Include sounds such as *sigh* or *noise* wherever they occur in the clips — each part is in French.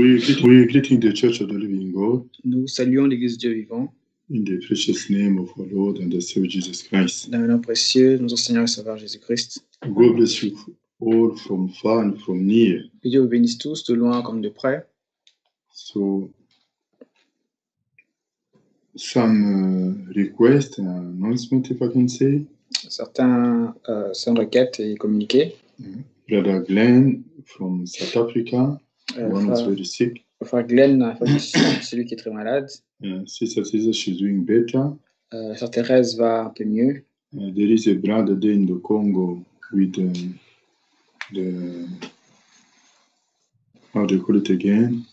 We greet, we greeting the Church of the Living God Nous saluons l'Église Dieu vivant. in the precious name of our Lord and the Savior Jesus Christ. Dans le nom précieux de notre Seigneur et Sauveur Jésus-Christ. God bless you all from far and from near. Que Dieu vous bénisse tous, de loin comme de près. So, some uh, request and announcement, if I can say. Certains euh, requêtes et communiqués. Brother Glenn from South Africa, one is frère, very sick. frère Glenn, celui qui est très malade. Uh, Sister Caesar, she's doing better. Euh, Sœur Thérèse va un peu mieux. Uh, there is a brother there in the Congo with um, the how do you call it again?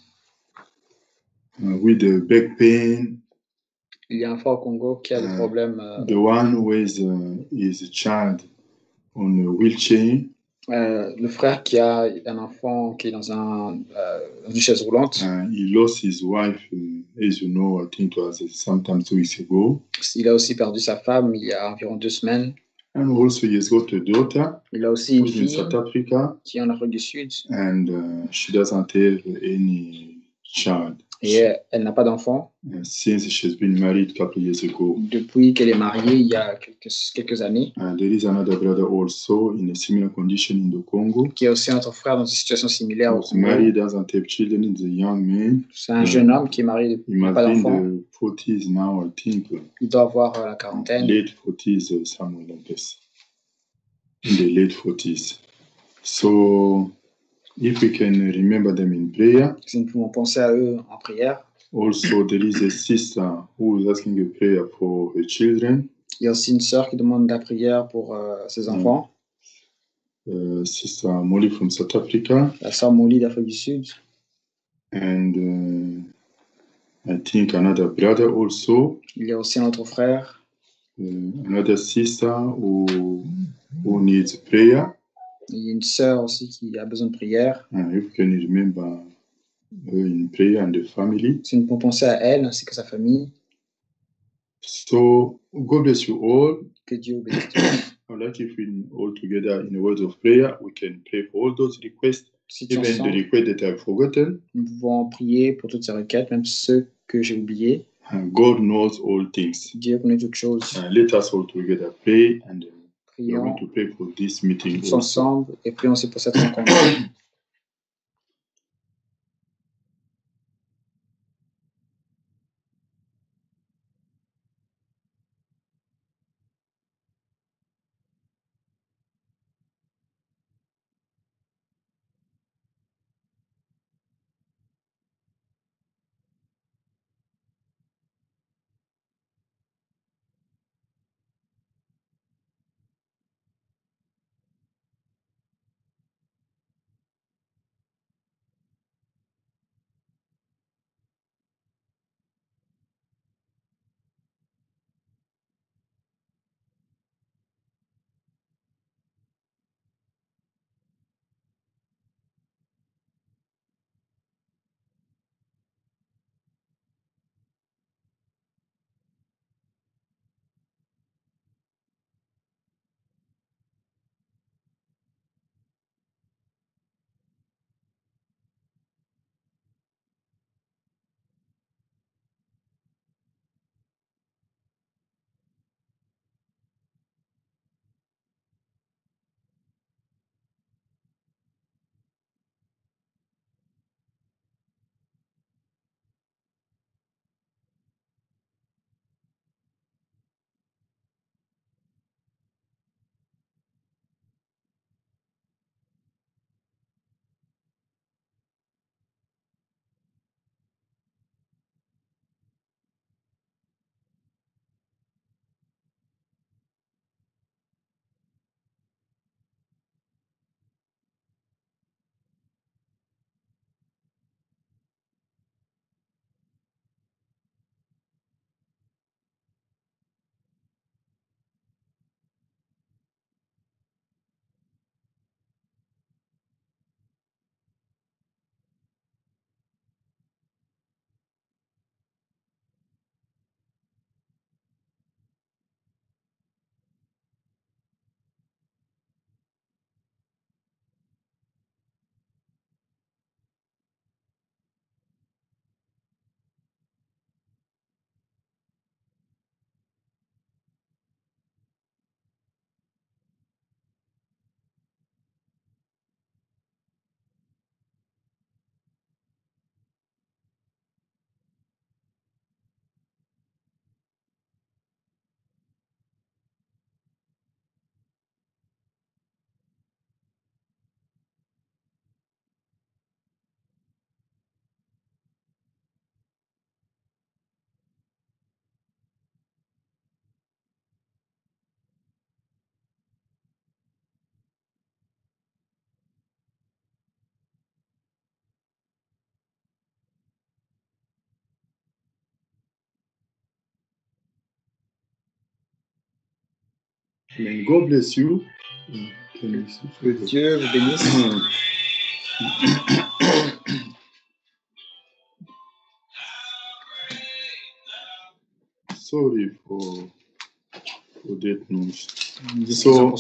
Uh, with the back pain, Il y a un frère au Congo qui a des Euh, problèmes. euh, the one who is uh, his child on a wheelchair. Euh, le frère qui a un enfant qui est dans, un, euh, une chaise roulante. Uh, he lost his wife, uh, as you know, I think it was sometime two weeks ago. Il a aussi perdu sa femme il y a environ deux semaines. And also, he has got a daughter Il a aussi une in fille South Africa, qui est en Afrique du Sud. and uh, she doesn't have any child Et euh, elle n'a pas d'enfant. uh, since she's been married a couple of years ago. depuis qu'elle est mariée il y a quelques, quelques années, Uh, there is another brother also in a similar condition in the Congo. qui est aussi notre frère dans une situation similaire au Congo. married, doesn't have children, is a young man. C'est un jeune homme qui est marié He depuis must pas be in d'enfant. the 40s now, I think. uh, Il doit avoir euh, la quarantaine. late 40s or somewhere like this. In the late 40s. So, if we can remember them in prayer, Si nous pouvons penser à eux en prière. also there is a sister who is asking a prayer for her children. Il y a aussi une sœur qui demande de la prière pour euh, ses enfants. Uh, sister Molly from South Africa, La sœur Molly d'Afrique du Sud. and uh, I think another brother also, Il y a aussi un autre frère. uh, another sister who who needs prayer. Il y a une sœur aussi qui a besoin de prière. Nous pouvons penser à elle ainsi que sa famille. So God bless you all. Que Dieu vous bénisse. I'd like if we all together in a word of prayer, we can pray for all those requests, Si tu even the ensemble, requests that I've forgotten. nous pouvons prier pour toutes ces requêtes, même ceux que j'ai oubliés. Uh, God knows all things. Dieu connaît toutes choses. Uh, let us all together pray, and Prions going to pray for this meeting. tous Also. ensemble et prions aussi pour cette rencontre. Amen. God bless you. Que Dieu vous bénisse. Sorry for for that nous So-.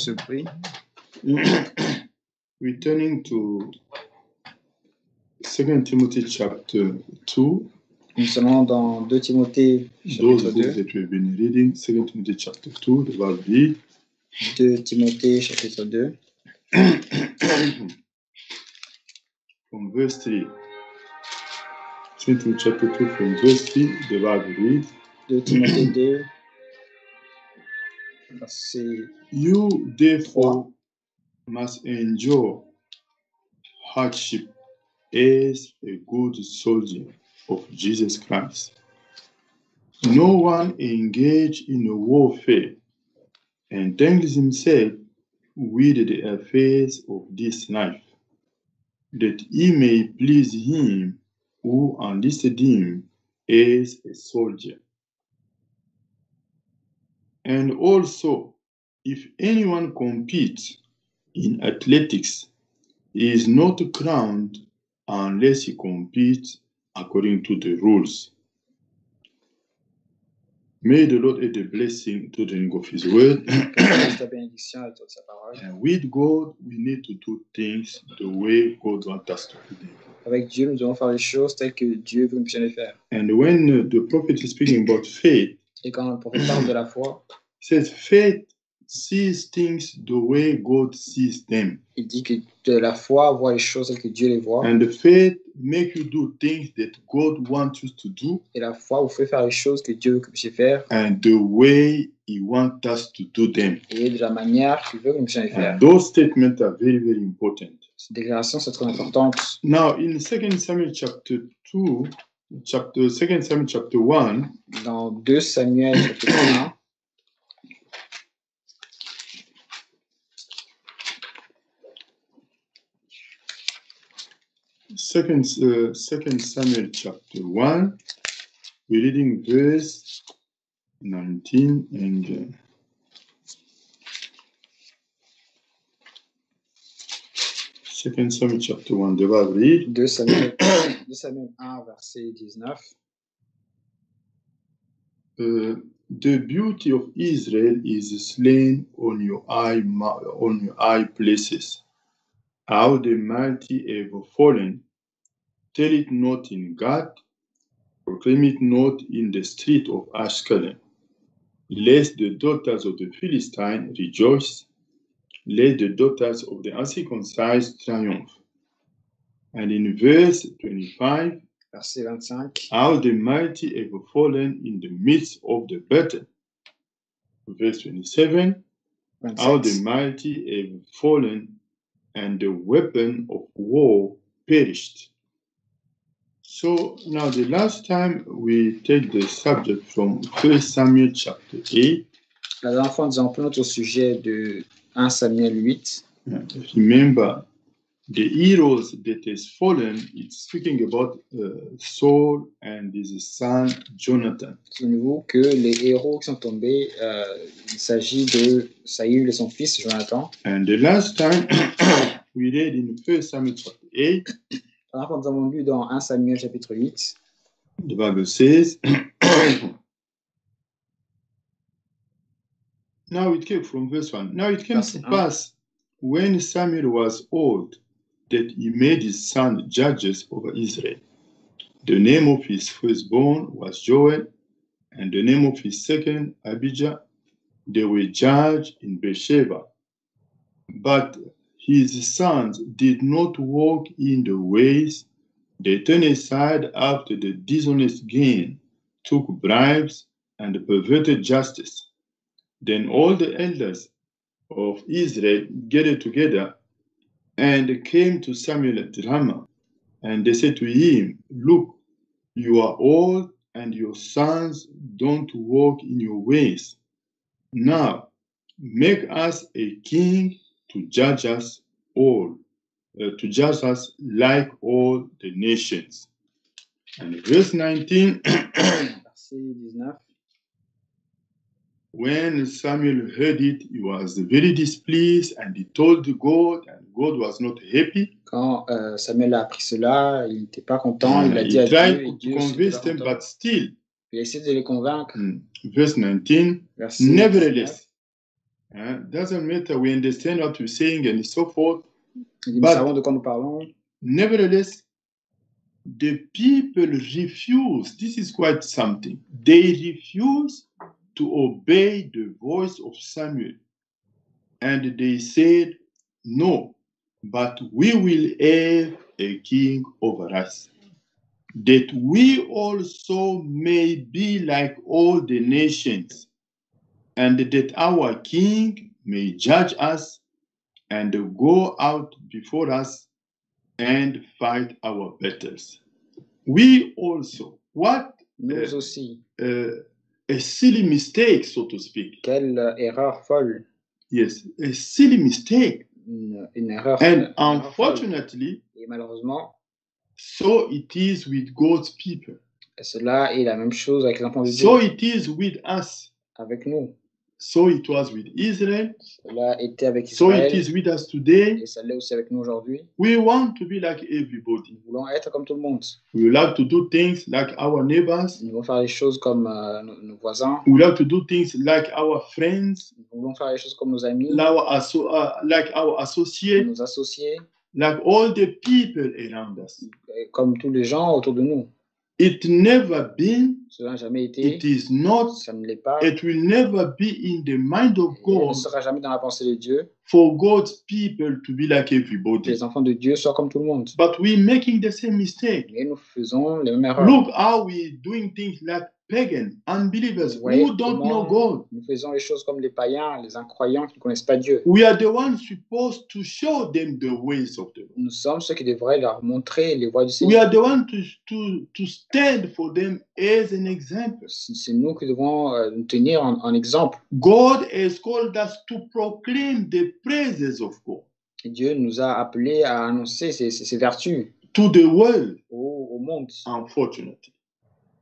Returning *coughs* to Second Timothy chapter two, Nous allons dans 2 Timothée those chapitre books 2. that we've been reading. Second Timothy chapter two, the Bible read 2 Timothée chapitre 2. *coughs* from verse three. Second Timothy chapter two, from verse three, the Bible read. 2 Timothée *coughs* 2. Verset You therefore must endure hardship as a good soldier of Jesus Christ. No one engaged in a warfare entangles himself with the affairs of this life, that he may please him who enlisted him as a soldier. And also, if anyone competes in athletics, he is not crowned unless he competes according to the rules. May the Lord add a blessing to the reading of His word. bénédiction et toute sa parole? and with God, we need to do things the way God wants us to do them. Avec Dieu, nous devons faire les choses telles que Dieu veut que nous puissions les faire. And when uh, the prophet is speaking about faith, Et quand le prophète parle de la foi, he says faith sees things the way God sees them. il dit que de la foi voit les choses telles que Dieu les voit. And the faith make you do things that God wants you to do Et la foi vous fait faire les choses que Dieu veut que vous puissiez faire and the way He wants us to do them. et de la manière qu'il veut que nous puissions les faire. And those statements are very, very important. Ces déclarations sont très importantes. Now, in 2 Samuel chapter 2, chapter 2 Samuel chapter 1, Dans 2 Samuel chapitre 1, second, uh, second Samuel chapter 1, we're reading verse 19 and uh, Second Samuel chapter 1, the Bible read, 2 Samuel, *coughs* 2 Samuel 1, verset 19. uh, the beauty of Israel is slain on your eye ma- on your eye places. How the mighty have fallen. Tell it not in Gath, proclaim it not in the street of Ashkelon. Lest the daughters of the Philistine rejoice, lest the daughters of the uncircumcised triumph. And in verse 25, Verset 25. how the mighty have fallen in the midst of the battle. Verse 27 How the mighty have fallen and the weapon of war perished. So now the last time we take the subject from 1 Samuel chapter 8, La dernière fois, nous avons pris notre sujet de 1 Samuel 8. uh, remember the heroes that has fallen, it's speaking about uh, Saul and his son Jonathan. Souvenez-vous que les héros qui sont tombés, euh, il s'agit de Saül et son fils Jonathan. And the last time *coughs* we read in 1 Samuel chapter 8, Dernière fois, nous avons lu dans 1 Samuel chapitre 8. the Bible says, *coughs* Now it came from verse 1. Now it came to one. pass when Samuel was old that he made his son judges over Israel. The name of his firstborn was Joel, and the name of his second Abijah. They were judged in Beersheba. But his sons did not walk in the ways. They turned aside after the dishonest gain, took bribes, and perverted justice. Then all the elders of Israel gathered together and came to Samuel at Ramah. And they said to him, Look, you are old, and your sons don't walk in your ways. Now make us a king to judge us all, uh, to judge us like all the nations. And verse 19 *clears throat* Verset 19. when Samuel heard it, he was very displeased and he told God, and God was not happy. Quand euh, Samuel a appris cela, il n'était pas content. Il a dit à Dieu, et Dieu convince but still, Il a essayé de les convaincre. mm, verse 19, Verset 19. nevertheless, uh, doesn't matter, we understand what you're saying and so forth. Nous But- savons de quoi nous parlons. Nevertheless, the people refuse. This is quite something. They refuse to obey the voice of Samuel. And they said, No, but we will have a king over us, that we also may be like all the nations, and that our king may judge us and go out before us and fight our battles. We also, what Nous aussi. uh, a silly mistake, so to speak. Quelle erreur folle. Yes, a silly mistake. Une, une erreur, And une erreur folle. unfortunately, Et malheureusement, so it is with God's people. cela est la même chose avec les enfants de Dieu, So it is with us. avec nous. So it was with Israel. Cela était avec So Israël it is with us today. et ça l'est aussi avec nous aujourd'hui. We want to be like everybody. Nous voulons être comme tout le monde. We like to do things like our neighbors. Nous voulons faire les choses comme euh, nos, nos voisins. We like to do things like our friends, Nous voulons faire les choses comme nos amis, like our, asso- uh, like our associates, nos associés, like all the people around us. et comme tous les gens autour de nous. It never been, Cela n'a jamais été, it is not, ça ne l'est pas. it will never be in the mind of et il ne God sera jamais dans la pensée de Dieu for God's people to be like everybody. les enfants de Dieu soient comme tout le monde. But we're making the same mistake. Mais nous faisons les mêmes erreurs. Look how we're doing things like pagan unbelievers Ouais, who don't know God. Nous faisons les choses comme les païens, les incroyants qui ne connaissent pas Dieu. We are the ones supposed to show them the ways of the Lord. Nous sommes ceux qui devraient leur montrer les voies du We Seigneur. are the ones to, to, to stand for them as an example. C'est nous qui devons euh, nous tenir en, en exemple. God has called us to proclaim the praises of God Dieu nous a appelés à annoncer ses, ses- ses vertus to the world, au, au monde. unfortunately.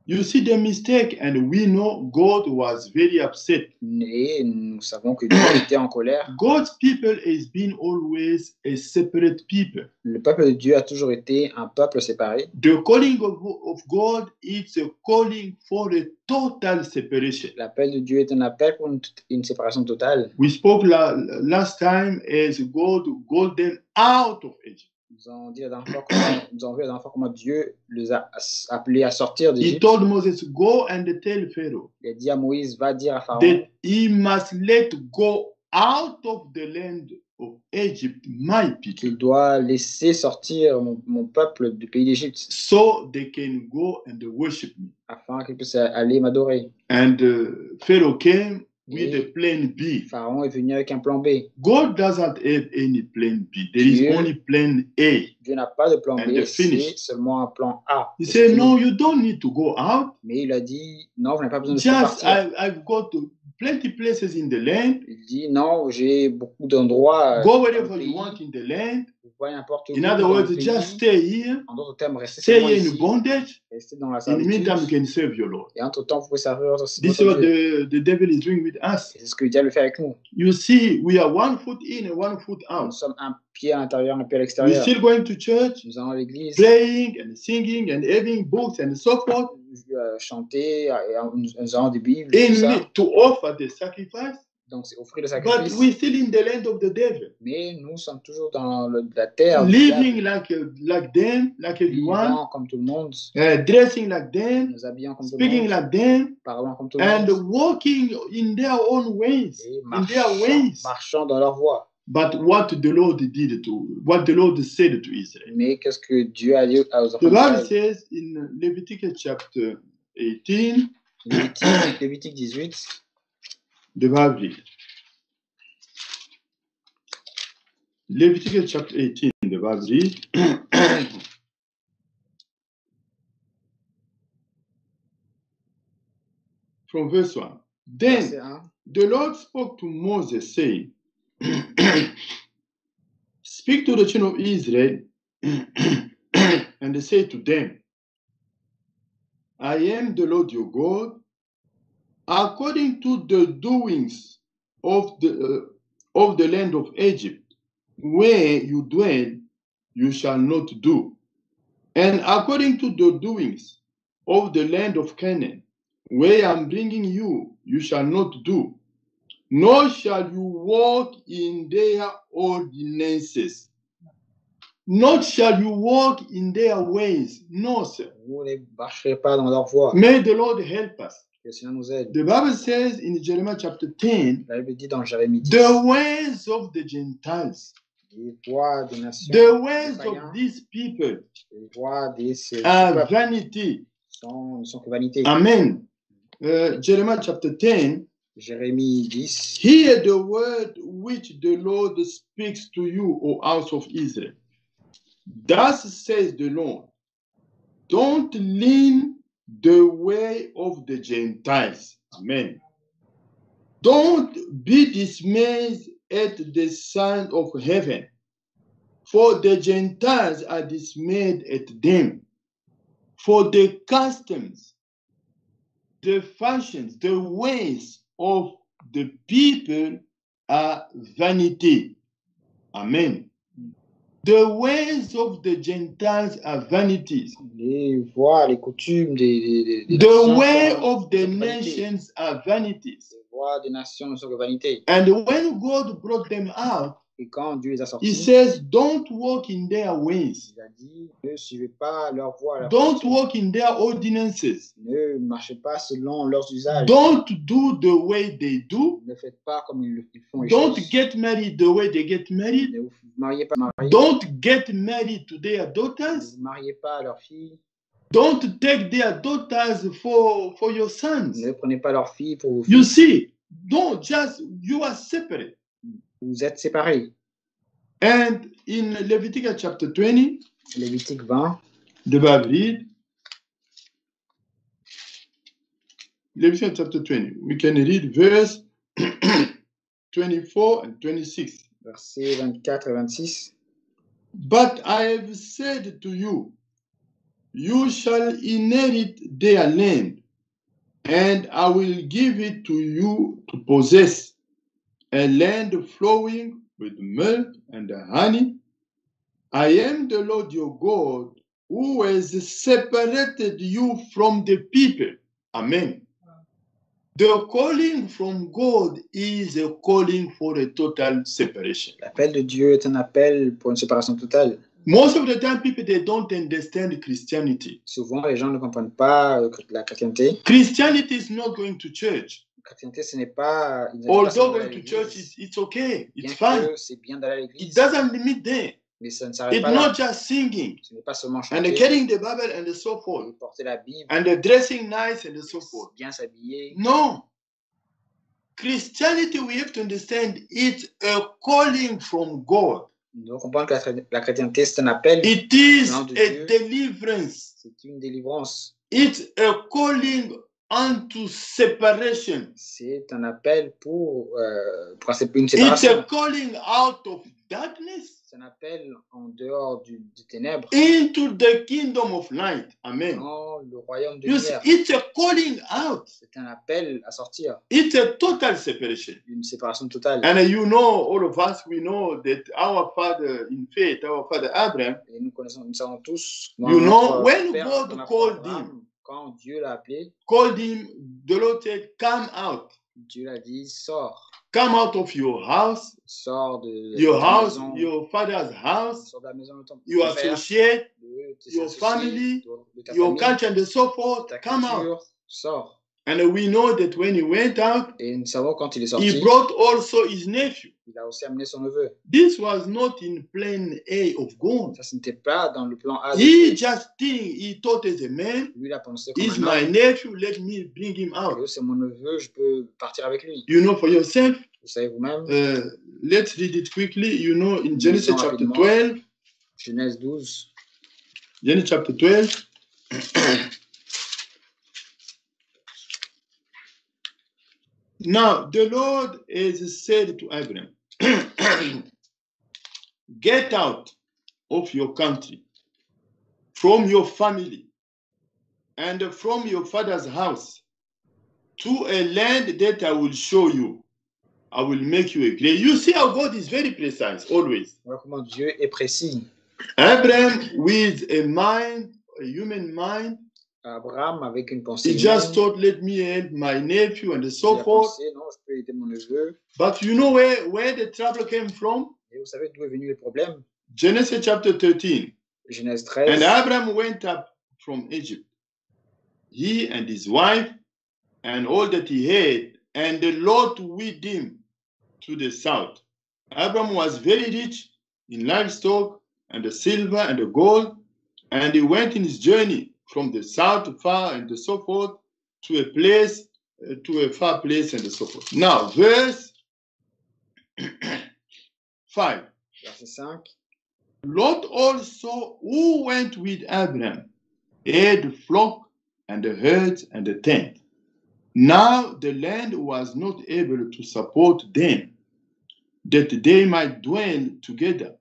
You see the mistake, and we know God was very upset. Et nous savons que Dieu *coughs* était en colère. God's people has been always a separate people. Le peuple de Dieu a toujours été un peuple séparé. The calling of, of God is a calling for a total separation. L'appel de Dieu est un appel pour une, une séparation totale. We spoke la, last time as God called them out of Egypt. Nous avons, dit la dernière fois comment, nous avons vu dernière fois comment Dieu les a appelés à sortir He d'Égypte. told Moses, Go and tell Pharaoh Il a dit à Moïse, va dire à Pharaon that he must let go out of the land of Egypt my people qu'il doit laisser sortir mon, mon peuple du pays d'Égypte so they can go and worship me. afin qu'il puisse aller m'adorer. And uh, Pharaoh came with a plan B. Pharaon est venu avec un plan B. God doesn't have any plan B. There is Dieu- only plan A. Dieu n'a pas de plan B, c'est seulement un plan A. He said, fini. No, you don't need to go out. Mais il a dit, non, vous n'avez pas besoin de Just partir. I, I've got plenty places in the land. Il dit, non, j'ai beaucoup d'endroits. euh, Go le wherever you want in the land. In other words, just stay here. En d'autres termes, restez Stay here in bondage. In the meantime, you can serve your Lord. Et entre-temps, vous pouvez servir votre This is what the, the devil is doing with us. C'est ce que le diable fait avec nous. You see, we are one foot in and one foot Nous out. sommes un pied à l'intérieur, un pied à We're l'extérieur. still going to church, Nous allons à l'église, playing and singing and having books and so forth. euh, chanter, et euh, nous nous allons des Bibles, In to offer the sacrifice. Donc, c'est offrir le But sacrifice. we're still in the land of the devil. Mais nous sommes toujours dans le- la terre. Living like, uh, like them, like everyone. vivant comme tout le monde, uh, dressing like them, nous habillant comme tout le speaking monde, like them, parlant comme tout le and monde, walking in their own ways, et in their marchant, ways. marchant dans leur voie. But what the Lord did to, what the Lord said to Israel. Mais qu'est-ce que Dieu a dit aux enfants The Bible says in Leviticus chapter 18, Lévitique, Lévitique 18, the Bible. Leviticus chapter 18, the Bible read. From verse 1. Then verset 1. The Lord spoke to Moses, saying, *clears throat* Speak to the children of Israel *clears throat* and say to them, I am the Lord your God. According to the doings of the uh, of the land of Egypt, where you dwell, you shall not do, and according to the doings of the land of Canaan, where I am bringing you, you shall not do, nor shall you walk in their ordinances. Not shall you walk in their ways. No, sir. Vous ne marcherez pas dans leur voie. May the Lord help us. Que le Seigneur nous aide. The Bible says in Jeremiah chapter 10, La Bible dit dans Jérémie 10, the ways of the Gentiles, les voies des nations, the ways of these people les voies des are vanity. sont, ne sont que vanité. Amen. Uh, Jeremiah chapter 10, Jérémie 10, hear the word which the Lord speaks to you, O house of Israel. Thus says the Lord, don't lean the way of the Gentiles. Amen. Don't be dismayed at the sign of heaven, for the Gentiles are dismayed at them. For the customs, the fashions, the ways of the people are vanity. Amen. The ways of the Gentiles are vanities. les voies, les coutumes des, des, des- The way of the sont que vanité. nations are vanities. Les voies des nations sont que vanité. And when God brought them out, Et quand Dieu les a sortis, He says, Don't walk in their ways, il a dit ne suivez pas leur voie, leur don't façon. walk in their ordinances, ne marchez pas selon leurs usages. don't do the way they do, Ne faites pas comme ils, le- font les don't choses. get married the way they get married, Ne vous mariez pas mariés. don't get married to their Ne daughters, vous mariez pas à leurs filles. don't take their daughters for, for your sons. Ne prenez pas leurs filles pour vos You filles. see, don't just, you are separate. Vous êtes séparés. And in Leviticus chapter 20, Lévitique 20, the Bible read, Leviticus chapter 20, we can read verse *clears throat* 24 and 26. versets 24 et 26. But I have said to you, you shall inherit their land, and I will give it to you to possess a land flowing with milk and honey. I am the Lord your God who has separated you from the people. Amen. The calling from God is a calling for a total separation. L'appel de Dieu est un appel pour une séparation totale. Most of the time, people they don't understand Christianity. Souvent, les gens ne comprennent pas euh, la chrétienté. Christianity is not going to church. Chrétienté, ce n'est pas. Although going to church l'église. is it's okay, it's fine. c'est bien d'aller à It l'église, doesn't limit there. mais ça ne s'arrête It's pas là. not just singing Ce n'est pas seulement and chanter, carrying the Bible and so forth et porter la Bible, and dressing nice and so forth. bien s'habiller. No. Christianity, we have to understand, it's a calling from God. Nous devons comprendre que la, chréti- la chrétienté, c'est un appel, It is de a Dieu. deliverance. c'est une délivrance, It's a calling unto separation. c'est un appel pour, euh, pour une It's a séparation. calling out of darkness C'est un appel en dehors du, du ténèbre, into the kingdom of light. Amen. dans le royaume de lumière. it's a calling out. C'est un appel à sortir It's a total separation. d'une séparation totale. And you know, all of us, we know that our father in faith, our father Abraham, Et nous connaissons, nous savons tous. You know, when God called Abraham, Quand Dieu l'a appelé, called him, the Lord said, Come out. Dieu l'a dit, sors, Come out of your house, sors de your house, maison, your father's house, sors de la maison de ton your père, associate, de tes your family, de, de ta your famille, culture, and so de forth. Come out. sors. And we know that when he went out, Et nous savons quand il est he sorti, brought also his nephew. il a aussi amené son neveu. This was not in plan A of God. Ça, ce n'était pas dans le plan A. de He Dieu. just think he thought as a man, Lui, il a pensé comme he's un my homme. nephew, let me bring him out. Oh, C'est mon neveu, je peux partir avec lui. You know for yourself, Vous savez vous-même, uh, let's read it quickly. You know in Genesis Lisons chapter rapidement. 12, Genèse 12, Genesis chapter 12. Now the Lord has said to Abraham, *clears throat* Get out of your country, from your family, and from your father's house, to a land that I will show you. I will make you a great. You see how God is very precise always. Comment Dieu est précis. Abraham, with a mind, a human mind, Abraham, avec une pensée, he just thought, let me help my nephew and so forth. pensé, non, je peux aider mon neveu. But you know where, where the trouble came from? Et vous savez d'où est venu le problème Genesis chapter 13. Genèse And Abraham went up from Egypt, he and his wife, and all that he had, and the Lord with him to the south. Abraham was very rich in livestock and the silver and the gold, and he went in his journey from the south far and so forth to a place, uh, to a far place and so forth. Now, verse *clears throat* 5. Verset 5. Lot also, who went with Abraham, had the flock and the herds and the tent. Now the land was not able to support them, that they might dwell together,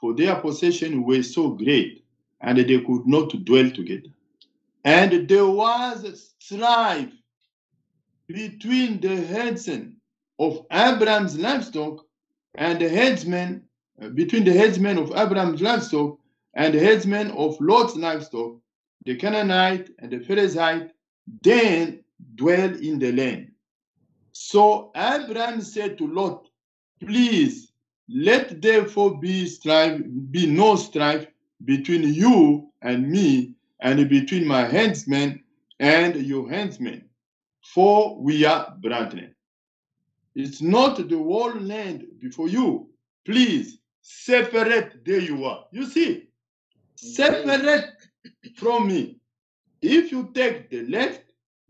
for their possession were so great, and they could not dwell together. And there was strife between the herdsmen of Abraham's livestock and the headsmen between the headsmen of Abraham's livestock and the headsmen of Lot's livestock, the Canaanite and the Perizzite, then dwell in the land. So Abraham said to Lot, Please let therefore be strife, be no strife between you and me, and between my headsmen and your headsmen, for we are brethren. It's not the whole land before you. Please separate. There you are. You see, separate from me. If you take the left,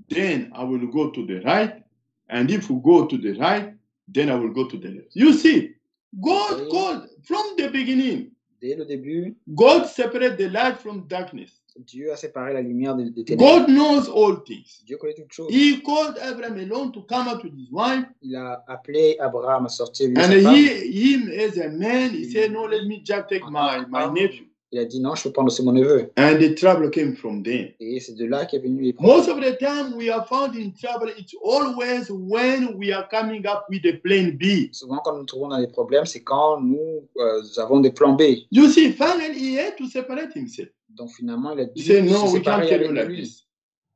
then I will go to the right. And if you go to the right, then I will go to the left. You see, God called from the beginning. Dès le début, God separated the light from darkness. Dieu a séparé la lumière des, ténèbres. God knows all things. Dieu connaît toutes choses. He called Abraham alone to come out with his wife, Il a appelé Abraham à sortir et and sa femme. he, him as a man, he said, "No, let me just take my my nephew." Il a dit non, je peux prendre aussi mon neveu. And the trouble came from them. Et c'est de là qu'est venu les problèmes. Most of the time, we are found in trouble. It's always when we are coming up with a plan B. Souvent, quand nous nous trouvons dans des problèmes, c'est quand nous euh, avons des plans B. You see, finally, he had to separate himself. Donc finalement, il a He dû said, "No, se we can't you avec like this."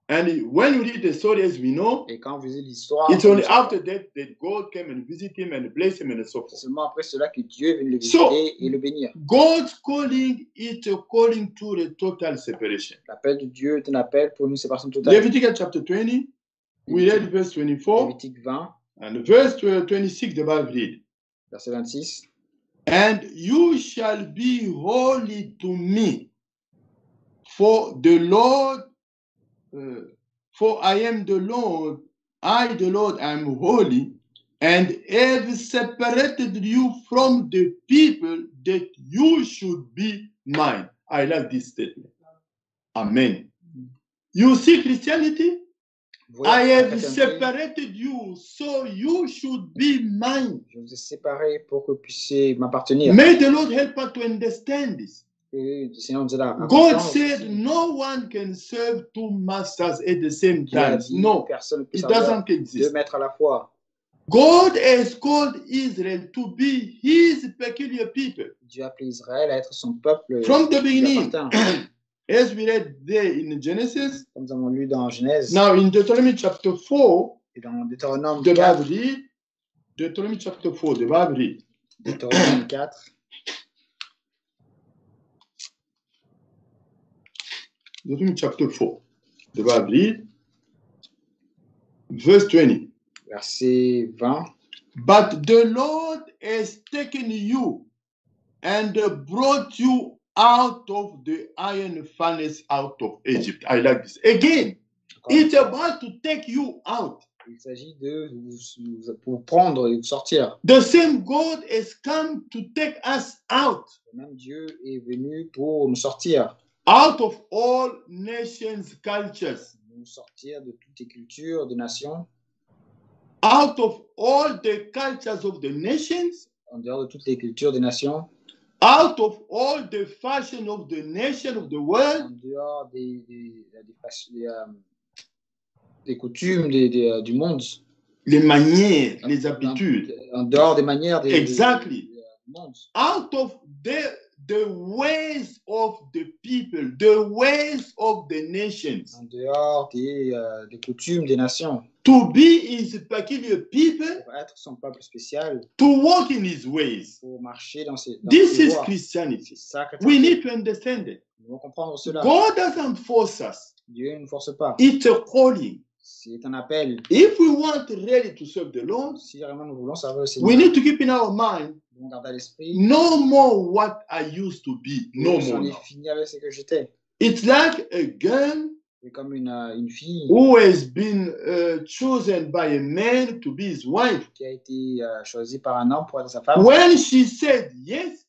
And he- when you read the story, as we know, Et quand vous lisez l'histoire, it's only after that that God came and visit him and bless him and so forth. seulement après cela que Dieu venu le So- visiter et le bénir. God's calling is a calling to the total separation. L'appel de Dieu est un appel pour une séparation totale. Leviticus chapter 20, we read verse 24, Lévitique 20, and verse 26, the Bible read, verset 26. And you shall be holy to me, for the Lord, uh, for I am the Lord, I the Lord am holy, and have separated you from the people that you should be mine. I like this statement. Amen. You see Christianity? I have separated you, so you should be mine. Je vous ai séparé pour que vous puissiez m'appartenir. May the Lord help us to understand this. God said no one can serve two masters at the same time. dit, No, personne ne peut it servir doesn't deux exist. maîtres à la fois. God has called Israel to be his peculiar people Dieu a appelé Israël à être son peuple. from the beginning. *clears throat* As we read there in Genesis, Comme nous avons lu dans Genèse now in Deuteronomy chapter 4, et dans Deutéronome the 4, Bible read, Deuteronomy chapter 4, the Bible read, Deutéronome 4, Deuteronomy chapter 4, the Bible verse 20. verset 20. But the Lord has taken you and brought you out of the iron furnace out of Egypt. I like this. Again, it's about to take you out. Il s'agit de vous, vous- pour vous prendre et vous sortir. The same God has come to take us out, Le même Dieu est venu pour nous sortir. Out of all nations' cultures, Nous sortir de toutes les cultures des nations, out of all the cultures of the nations, en dehors de toutes les cultures des nations, out of all the fashion of the nation of the world, en dehors des, des, des, des, euh, des coutumes des, des, euh, du monde, les manières, les habitudes. en dehors des manières des, Exactly. monde. Out of the, the ways of the people, the ways of the nations. En dehors des, euh, des coutumes des nations. To be his peculiar people, Pour être son peuple spécial, to walk in his ways. pour marcher dans ses, dans This ses is voies. Christianity. C'est ça que We need to understand it. Nous devons comprendre cela. God doesn't force us. Dieu ne force pas. It's a calling. C'est un appel. If we want really to serve the Lord, Si vraiment nous voulons servir le Seigneur, we need to keep in our mind devons garder à l'esprit. no more what I used to be. No more. ai now. fini avec ce que j'étais. It's like a girl C'est comme une, euh, une fille who has been uh, chosen by a man to be his wife. qui a été euh, choisie par un homme pour être sa femme. When she said yes,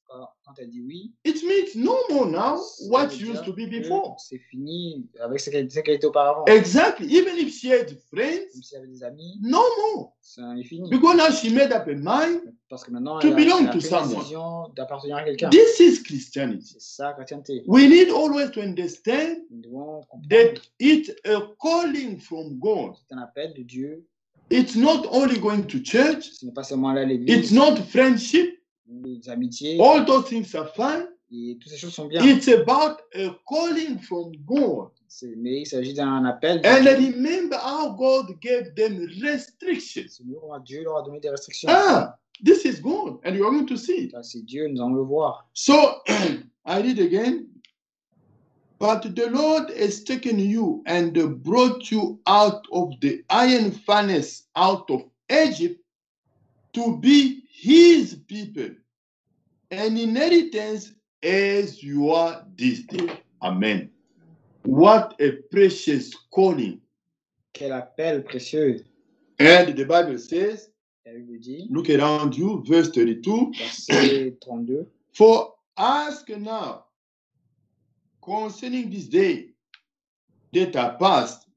Quand, elle dit oui, it means no more now what used to be before. C'est fini avec ce qu'elle qu'elle était auparavant. Exactly. Even if she had friends, Même si elle avait des amis, no more. ça est fini. Because now she made up her mind. Parce que maintenant, To belong to someone. décision d'appartenir à quelqu'un. This is Christianity. C'est ça, chrétienté. We need always to understand that it's a calling from God. c'est un appel de Dieu. It's not only going to church, Ce n'est pas seulement aller à it's l'église, not friendship. les amitiés, All those things are fine. et toutes ces choses sont bien. It's about a calling from God. Mais il s'agit d'un appel. And remember how God gave them restrictions. Dieu leur a donné des restrictions. Ah, this is good, and you are going to see it. Ça, C'est Dieu, nous allons le voir. So *clears throat* I read again. But the Lord has taken you and brought you out of the iron furnace, out of Egypt, to be his people, an inheritance as you are this day. Amen. What a precious calling. Quel appel précieux. And the Bible says, dit, look around you, verse 32. verset *coughs* 32. For ask now concerning this day that are past,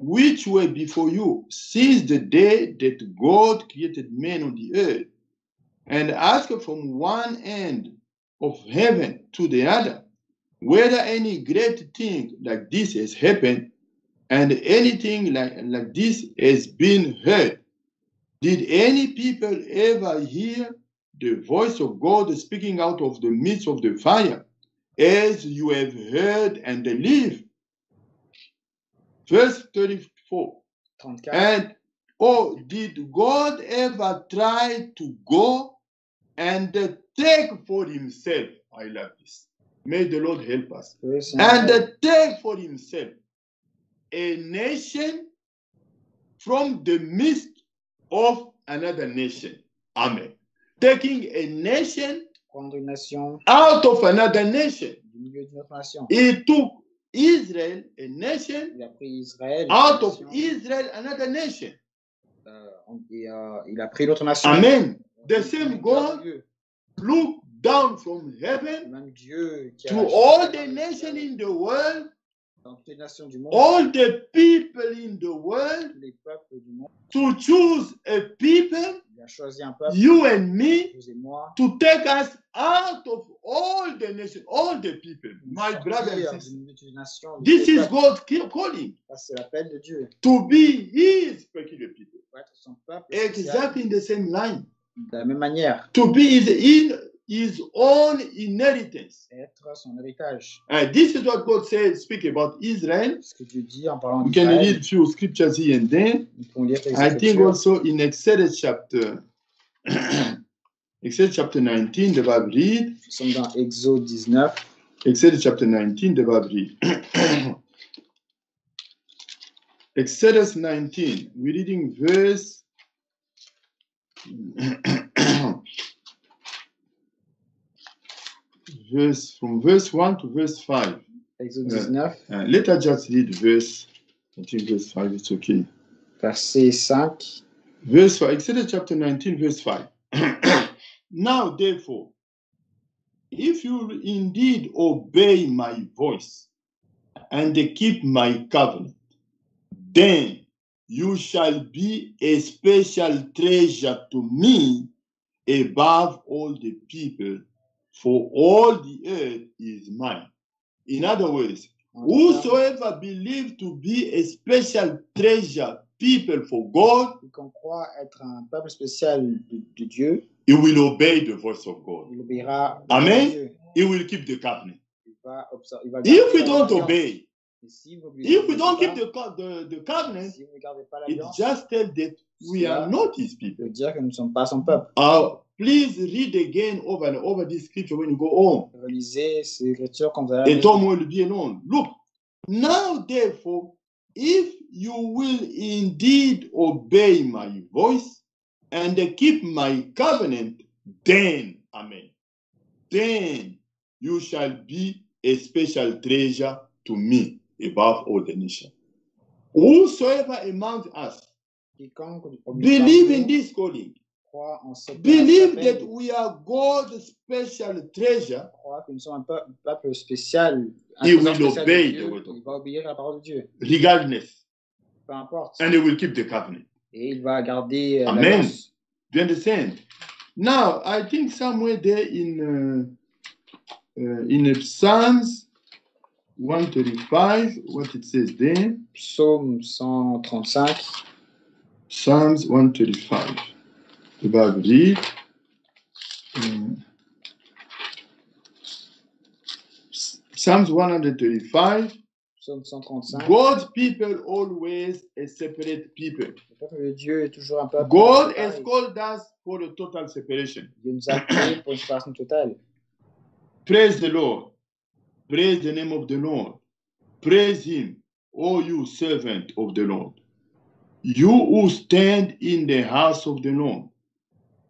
which were before you, since the day that God created man on the earth, and ask from one end of heaven to the other, whether any great thing like this has happened, and anything like, like this has been heard. Did any people ever hear the voice of God speaking out of the midst of the fire, as you have heard and live. Verse 34. 34. And oh, did God ever try to go and take for himself? I love this. May the Lord help us. Que le Seigneur And take for himself a nation from the midst of another nation. Amen. Taking a nation prendre une nation out of another nation. du milieu d'une autre nation. He took Israel, a nation, Il a pris Israël. out of Israel, another nation. euh, et, euh, il a pris l'autre nation. Amen. The same God looked down from heaven même Dieu qui a to all the nations in the world, dans toutes les nations du monde, all the people in the world, tous les peuples du monde. to choose a people, Il a choisi un peuple, you and me, vous et moi, to take us out of all the nations, all the people. My sortir brother and du sister. milieu d'une nation. de This is ki- calling C'est l'appel de Dieu. to be his peculiar people. Exactly in the same line. De la même manière, To be his, in his own inheritance. être son héritage. And this is what God said, speak about Israel. Ce que Dieu dit en parlant We can read few scriptures here and there. I think also in Exodus chapter *clears throat* Exodus chapter 19, the Bible read. Nous sommes dans Exode 19, Exodus chapter 19, the Bible read. *clears throat* Exodus 19, we're reading verse. *clears throat* verse from verse 1 to verse 5. Exode Ouais. 19, Uh, let us just read verse, I think verse 5, it's okay. verset 5. Verse 5, Exodus chapter 19, verse 5. *clears throat* now, therefore, if you indeed obey my voice and keep my covenant, then you shall be a special treasure to me above all the people, for all the earth is mine. In other words, Whosoever believe to be a special treasure people for God, Qu'on croit être un peuple spécial de, de Dieu, he will obey the voice of God. il obéira à Amen. Dieu. He will keep the covenant. Il va il va If we don't obey, si vous if we don't pas, keep the, the, the covenant, si it just tells that we are not his people. dire que nous ne sommes pas son peuple. Please read again over and over this scripture when you go home. Relisez ces écritures quand vous allez à la And maison. Tom will be alone. Look, now therefore, if you will indeed obey my voice and keep my covenant, then, amen, then you shall be a special treasure to me above all the nations. Whosoever among us believe in this calling, croit en cette believe that we are God's special treasure, croit que nous sommes un peu- un peuple spécial, He will obey the word il va obéir à la parole de Dieu, regardless, peu importe. and he will keep the covenant. Et il va garder euh, Amen. l'alliance. Do you understand? Now, I think somewhere there in uh, uh, in Psalms 135, what it says there, Psaume 135, Psalms 135. Bible read. uh, Psalms 135. Psaume 135. God's people always a separate people. Le peuple de Dieu est toujours un peuple. God has called us for a total separation. Dieu nous a pour une séparation totale. Praise the Lord. Praise the name of the Lord. Praise Him, O you servant of the Lord. You who stand in the house of the Lord,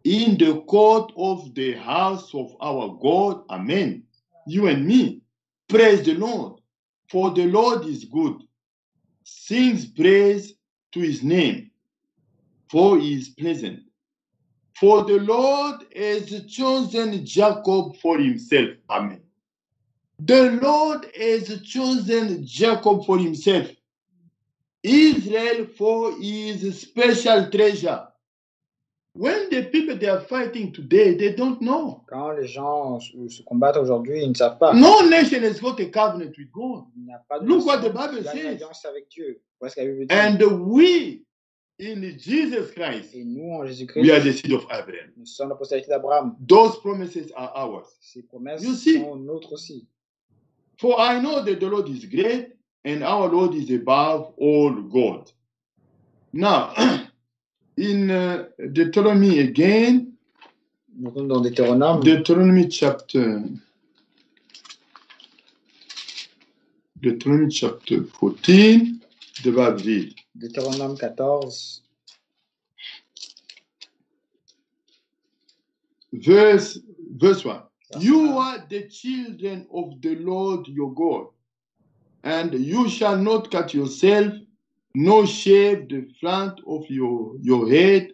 in the court of the house of our God. Amen. You and me. Praise the Lord. For the Lord is good. Sings praise to his name, for he is pleasant. For the Lord has chosen Jacob for himself. Amen. The Lord has chosen Jacob for himself. Israel for his special treasure. When the people they are fighting today, they don't know. Quand les gens se, combattent aujourd'hui, ils ne savent pas. No nation has got a covenant with God. Il n'y a pas de Look what the Bible says. alliance avec Dieu. Voilà ce que la Bible dit. And we, in Jesus Christ, Et nous, en we are the seed of Abraham. nous sommes la postérité d'Abraham. Those promises are ours. Ces promesses You see? sont nôtres aussi. For I know that the Lord is great and our Lord is above all God. Now, *clears throat* in uh, Deuteronomy again, Nous sommes dans Deutéronome, Deuteronomy chapter Deuteronomy chapter 14, the Bible Deutéronome 14, verse verse 1. You are the children of the Lord your God, and you shall not cut yourself, nor shave the front of your, your head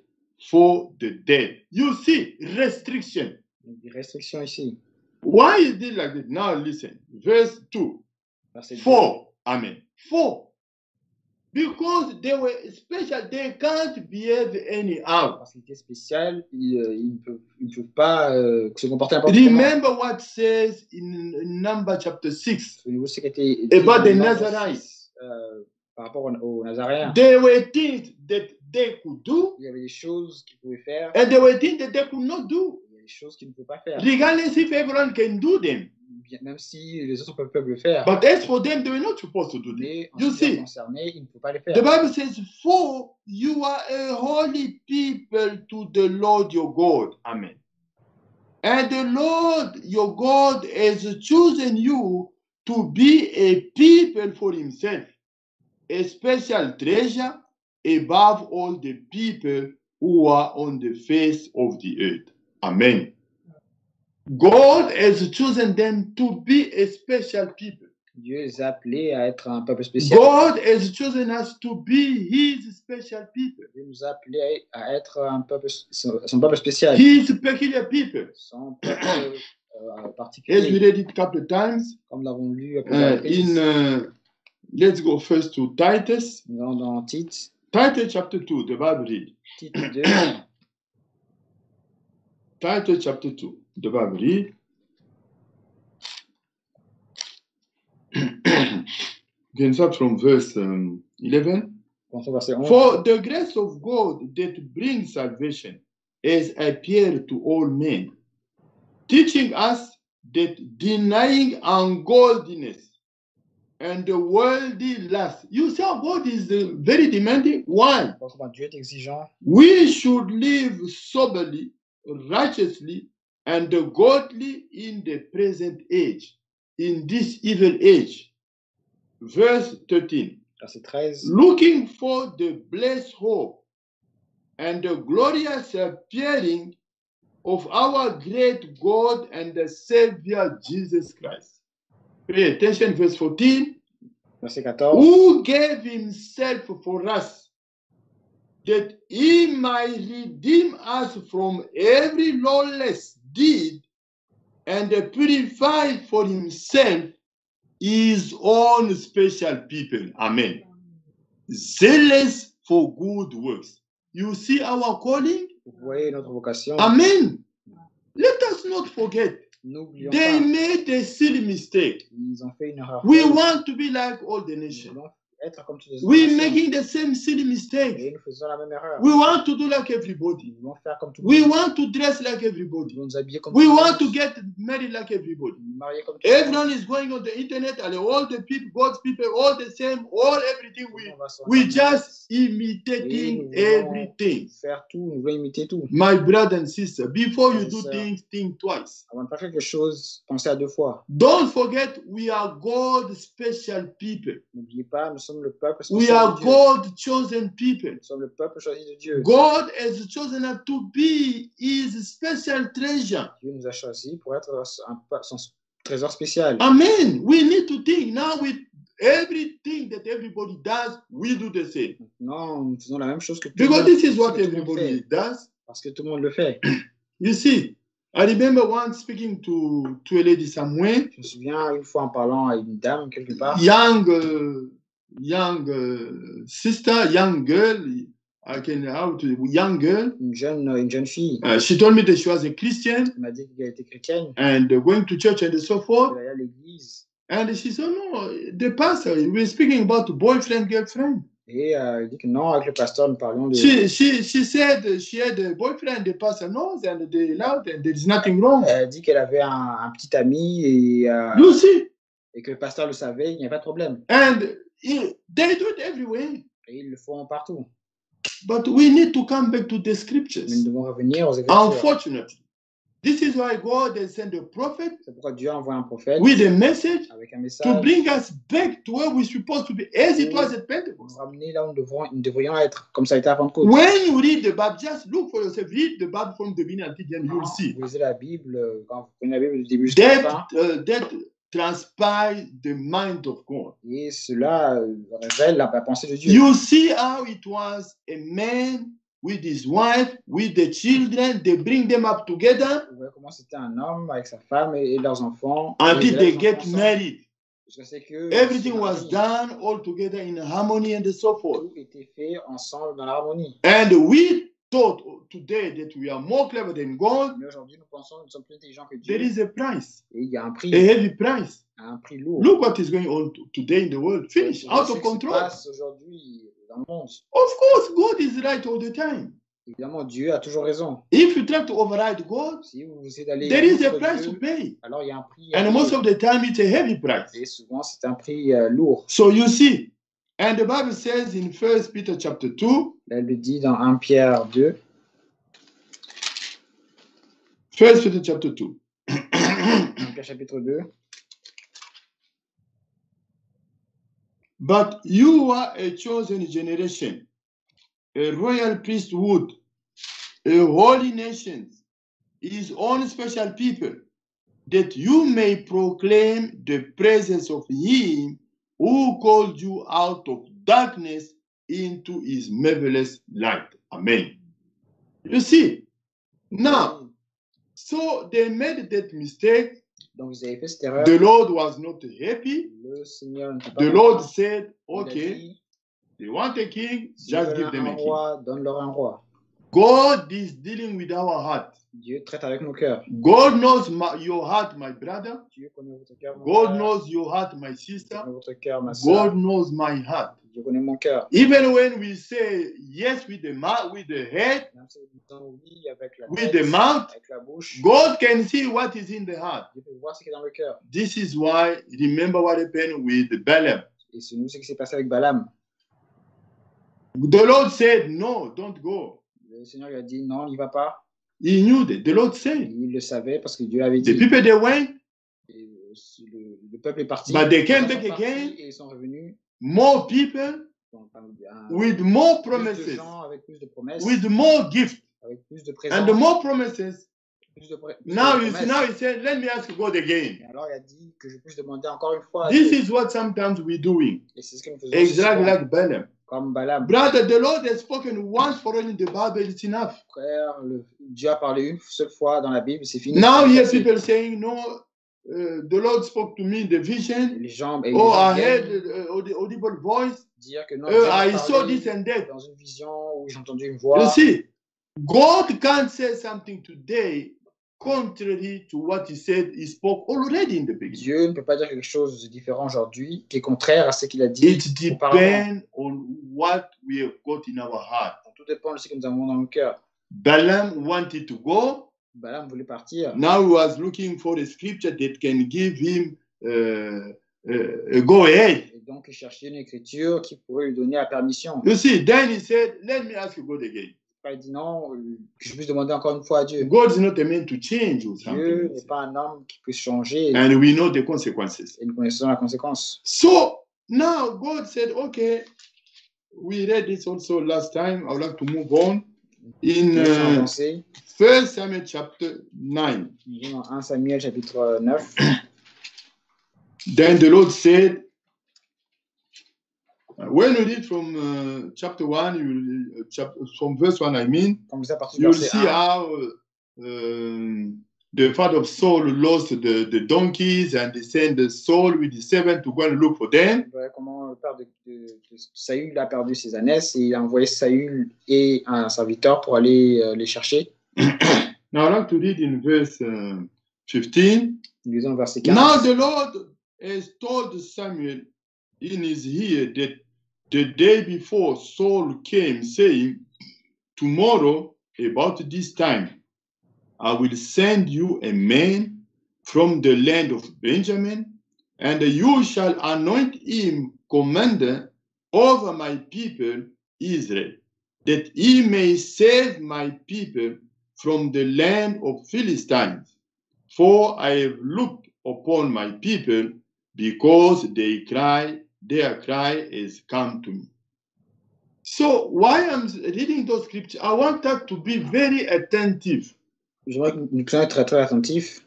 for the dead. You see, restriction. des restrictions ici. Why is it like this? Now listen, verse 2. Verset 2. Four. Amen. Four. Because they were special, they can't behave anyhow. Parce qu'il était spécial, ils euh, ils ne peuvent, ils ne peuvent pas euh, se comporter n'importe comment. Remember what says in Number chapter 6. Au niveau ce qui était Et pas des dans Nazarites. euh, par rapport aux, aux Nazaréens. There were things that they could do, Il y avait des choses qu'ils pouvaient faire, and there were things that they could not do, il y a des choses qu'ils ne pouvaient pas faire. regardless if everyone can do them. Même si les autres peuvent, le faire. But as for them, they were not supposed to do them. Mais You see, concernait, ils ne pouvaient pas les faire. the Bible says, For you are a holy people to the Lord your God. Amen. And the Lord your God has chosen you to be a people for himself, special treasure above all the people who are on the face of the earth. Amen. God has chosen them to be a special people. Dieu les a appelés à être un peuple spécial. God has chosen us to be his special people, Dieu nous a appelés à être un peuple, son, son peuple spécial, his peculiar people. son peuple euh, As we particulier, read it a couple of times, comme nous l'avons lu à plusieurs uh, reprises. in uh, let's go first to Titus, Nous allons dans Tite, Titus chapter 2, the Bible read. Tite 2, *clears throat* Titus chapter 2, the Bible read. *clears throat* You can start from verse um, 11. Commençons au verset 11. For the grace of God that brings salvation has appeared to all men, teaching us that denying ungodliness and the worldly lust. You see God is uh, very demanding? Why? Voir comment Dieu est exigeant. We should live soberly, righteously, and godly in the present age, in this evil age. Verse 13. Verset 13. looking for the blessed hope and the glorious appearing of our great God and the Savior Jesus Christ. Pay attention, verse 14. Verset 14. Who gave himself for us that he might redeem us from every lawless deed and purify for himself his own special people. Amen. Zealous for good works. You see our calling? Vous voyez notre vocation. Amen. Let us not forget. N'oublions They pas. made a silly mistake. Ils ont fait une erreur. We want to be like all the nations. Être comme toutes les autres We're making the same silly mistake. Et nous faisons la même erreur. We want to do like everybody. Nous voulons faire comme tout le We want to dress like everybody. nous habiller comme We tout want monde. to get married like everybody. Marier comme tout monde. Everyone is going on the internet and all the people, God's people, all the same, all everything. We we just imitating Oui, nous voulons everything. faire tout, nous voulons imiter tout. My brother and sister, before you do things, think twice. Avant de faire quelque chose, pensez à deux fois. Don't forget, we are God's special people. N'oubliez pas, nous sommes le peuple We spécial are de Dieu. God's chosen people. Nous sommes le peuple choisi de Dieu. God has chosen us to be His special treasure. Dieu nous a choisis pour être un son trésor spécial. Amen. We need to think now with everything that everybody does, we do the same. Non, nous faisons la même chose que tout le Because monde. this is what everybody does. Parce que tout le monde le fait. *clears throat* You see, I remember once speaking to, to a lady somewhere, Je me souviens une fois en parlant à une dame quelque part, young, uh, young uh, sister, young girl. I can how to young girl. une jeune, une jeune fille. Uh, she told me that she was a Christian Elle m'a dit qu'elle était chrétienne. and uh, going to church and so forth. Elle allait à l'église. And she said, "No, the pastor. We're speaking about boyfriend, girlfriend." Et euh, elle dit que non, avec le pasteur, nous parlions de. She she she said she had a boyfriend. The pastor knows, and they allowed, and there is nothing wrong. Elle dit qu'elle avait un, un petit ami et, euh, see, et que le pasteur le savait, il n'y avait pas de problème. and they do it everywhere. Et ils le font partout. But we need to come back to the Mais scriptures. nous devons revenir aux Écritures. Unfortunately, this is why God has sent a prophet C'est pourquoi Dieu envoie un prophète with a message avec un to message bring us back to where we're supposed to be, as it was at pour Pentecost. nous ramener là où nous, devrions être, comme ça a été à Pentecôte. When you read the Bible, just look for yourself. Read the Bible from the beginning until the end. You'll Quand see Vous lisez la Bible, euh, quand vous prenez la Bible du début jusqu'à la fin, that uh, that transpires the mind of God. et cela euh, révèle la, la pensée de Dieu. You see how it was a man with his wife, with the children. They bring them up together Vous voyez comment c'était un homme avec sa femme et, et leurs enfants. until they get married. Que Everything se was done all together in harmony and so forth. Tout était fait ensemble dans l'harmonie. And we thought today that we are more clever than God. Mais aujourd'hui, nous pensons que nous sommes plus intelligents que There Dieu. is a price, Et il y a un prix, a heavy price. un prix lourd. Look what is going on to- today in the world. Finish, out ce of qui se control. passe aujourd'hui dans le monde? Of course, God is right all the time. Évidemment, Dieu a toujours raison. If you try to override God, Si vous essayez d'aller there is a price to Dieu, pay. alors il y a un prix. And most of the time, it's a heavy price. Et souvent, c'est un prix euh, lourd. So you see, and the Bible says in First Peter chapter 2, Là, elle le dit dans 1 Pierre 2, First Peter chapter 2. *coughs* 1 Pierre chapitre 2. But you are a chosen generation, a royal priesthood, a holy nation, his own special people, that you may proclaim the presence of him who called you out of darkness into his marvelous light. Amen. You see, now, so they made that mistake. Donc, avez fait cette erreur. The Lord was not happy. Le Seigneur n'était pas The. Lord said, Il a Okay, dit, they want a king, s'ils just veulent give them un a king. roi, donne-leur un roi. God is dealing with our heart. Dieu traite avec nos cœurs. God knows my, your heart, my brother. Dieu connaît votre cœur, mon God frère. knows your heart, my Dieu sister. connaît votre cœur, ma soeur. God knows my heart. Dieu connaît mon cœur. Even when we say yes with the mouth, with the head, Même si nous disons oui avec la with tête, the mouth, avec la bouche, God can see what is in the heart. Dieu peut voir ce qui est dans le cœur. This is why, remember what happened with Balaam. Et c'est nous ce qui s'est passé avec Balaam. The Lord said, No, don't go. Le Seigneur lui a dit non, n'y va pas. He knew that. The Lord said, il le savait parce que Dieu avait The dit. people they went, Et le, le- le peuple est parti. But they came back again. Et ils sont revenus. more people Donc, un- with more plus de promises, gens avec plus de promesses, with more gifts, avec plus de présents. and the more promises. plus de pré- plus Now de you see, promesses. now he said, Let me ask God again. Et alors il a dit que je puisse demander encore une fois. This is what sometimes we're doing. Et c'est ce que nous faisons Exactly like Balaam. Comme Balaam. Brother, the Lord has spoken once for all in the Bible, it's enough. Frère, le- Dieu a parlé une seule fois dans la Bible, c'est fini. Now you facile. people saying, No, uh, the Lord spoke to me in the vision. Les gens, et Oh, I heard viennent uh, audi- audible voice. dire que non, Uh, I saw this and that. dans une vision où j'ai entendu une You voix. see, God can't say something today contrary to what He said He spoke already in the beginning. Dieu ne peut pas dire quelque chose de différent aujourd'hui, qui est contraire à ce qu'il a dit. It depends on what we have got in our heart. Tout dépend de ce que nous avons dans le cœur. Balaam wanted to go. Balaam voulait partir. Now he was looking for a scripture that can give him uh, uh, a go ahead. Et donc, il cherchait une écriture qui pourrait lui donner la permission. You see, then he said, Let me ask you God again. Il a dit non, que je puisse demander encore une fois à Dieu. God is not a man to change or Dieu n'est pas un homme qui puisse changer And we know the consequences. et nous connaissons la conséquence. So now God said, okay, we read this also last time. I would like to move on. In uh, avancés. 1 Samuel chapter 9, Nous sommes dans 1 Samuel chapitre 9. then the Lord said, when you read from uh, chapter 1, you, uh, chap- from verse 1, I mean, you'll see 1, how uh, the father of Saul lost the, the donkeys and they sent the Saul with the servant to go and look for them. vous verrez comment le père de, de- de Saül a perdu ses ânesses et il a envoyé Saül et un serviteur pour aller euh, les chercher. *coughs* Now I'd like to read in verse uh, 15. Nous lisons verset 15. Now the Lord has told Samuel in his ear that the day before Saul came, saying, Tomorrow, about this time, I will send you a man from the land of Benjamin, and you shall anoint him commander over my people Israel, that he may save my people from the land of Philistines. For I have looked upon my people because they cry, their cry has come to me. So why I'm reading those scriptures, I want us to be very attentive. J'aimerais que nous très très attentifs.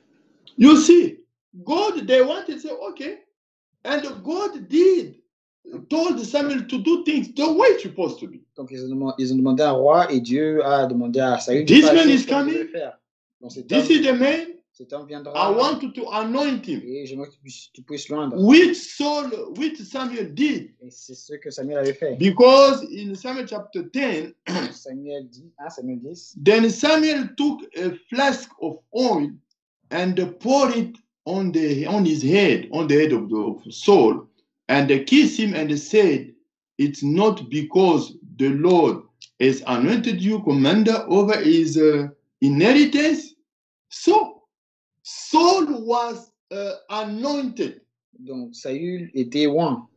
You see, God they wanted to say, okay, and God did told Samuel to do things the way it's supposed to be. Donc ils ont, demandé, ils ont demandé à un roi et Dieu a demandé à Saül This de faire man is choses comme il coming. faire. Donc This is the man cet viendra I want to anoint him, et j'aimerais que tu puisses loindre. which Saul, which Samuel did, Et c'est ce que Samuel avait fait. because in Samuel chapter 10, Samuel 10, hein, Samuel 10, Then Samuel took a flask of oil and poured it on the on his head, on the head of, the, of Saul, and kissed him and said, "It's not because the Lord has anointed you commander over his uh, inheritance." So Saul was uh, anointed donc Saül était oint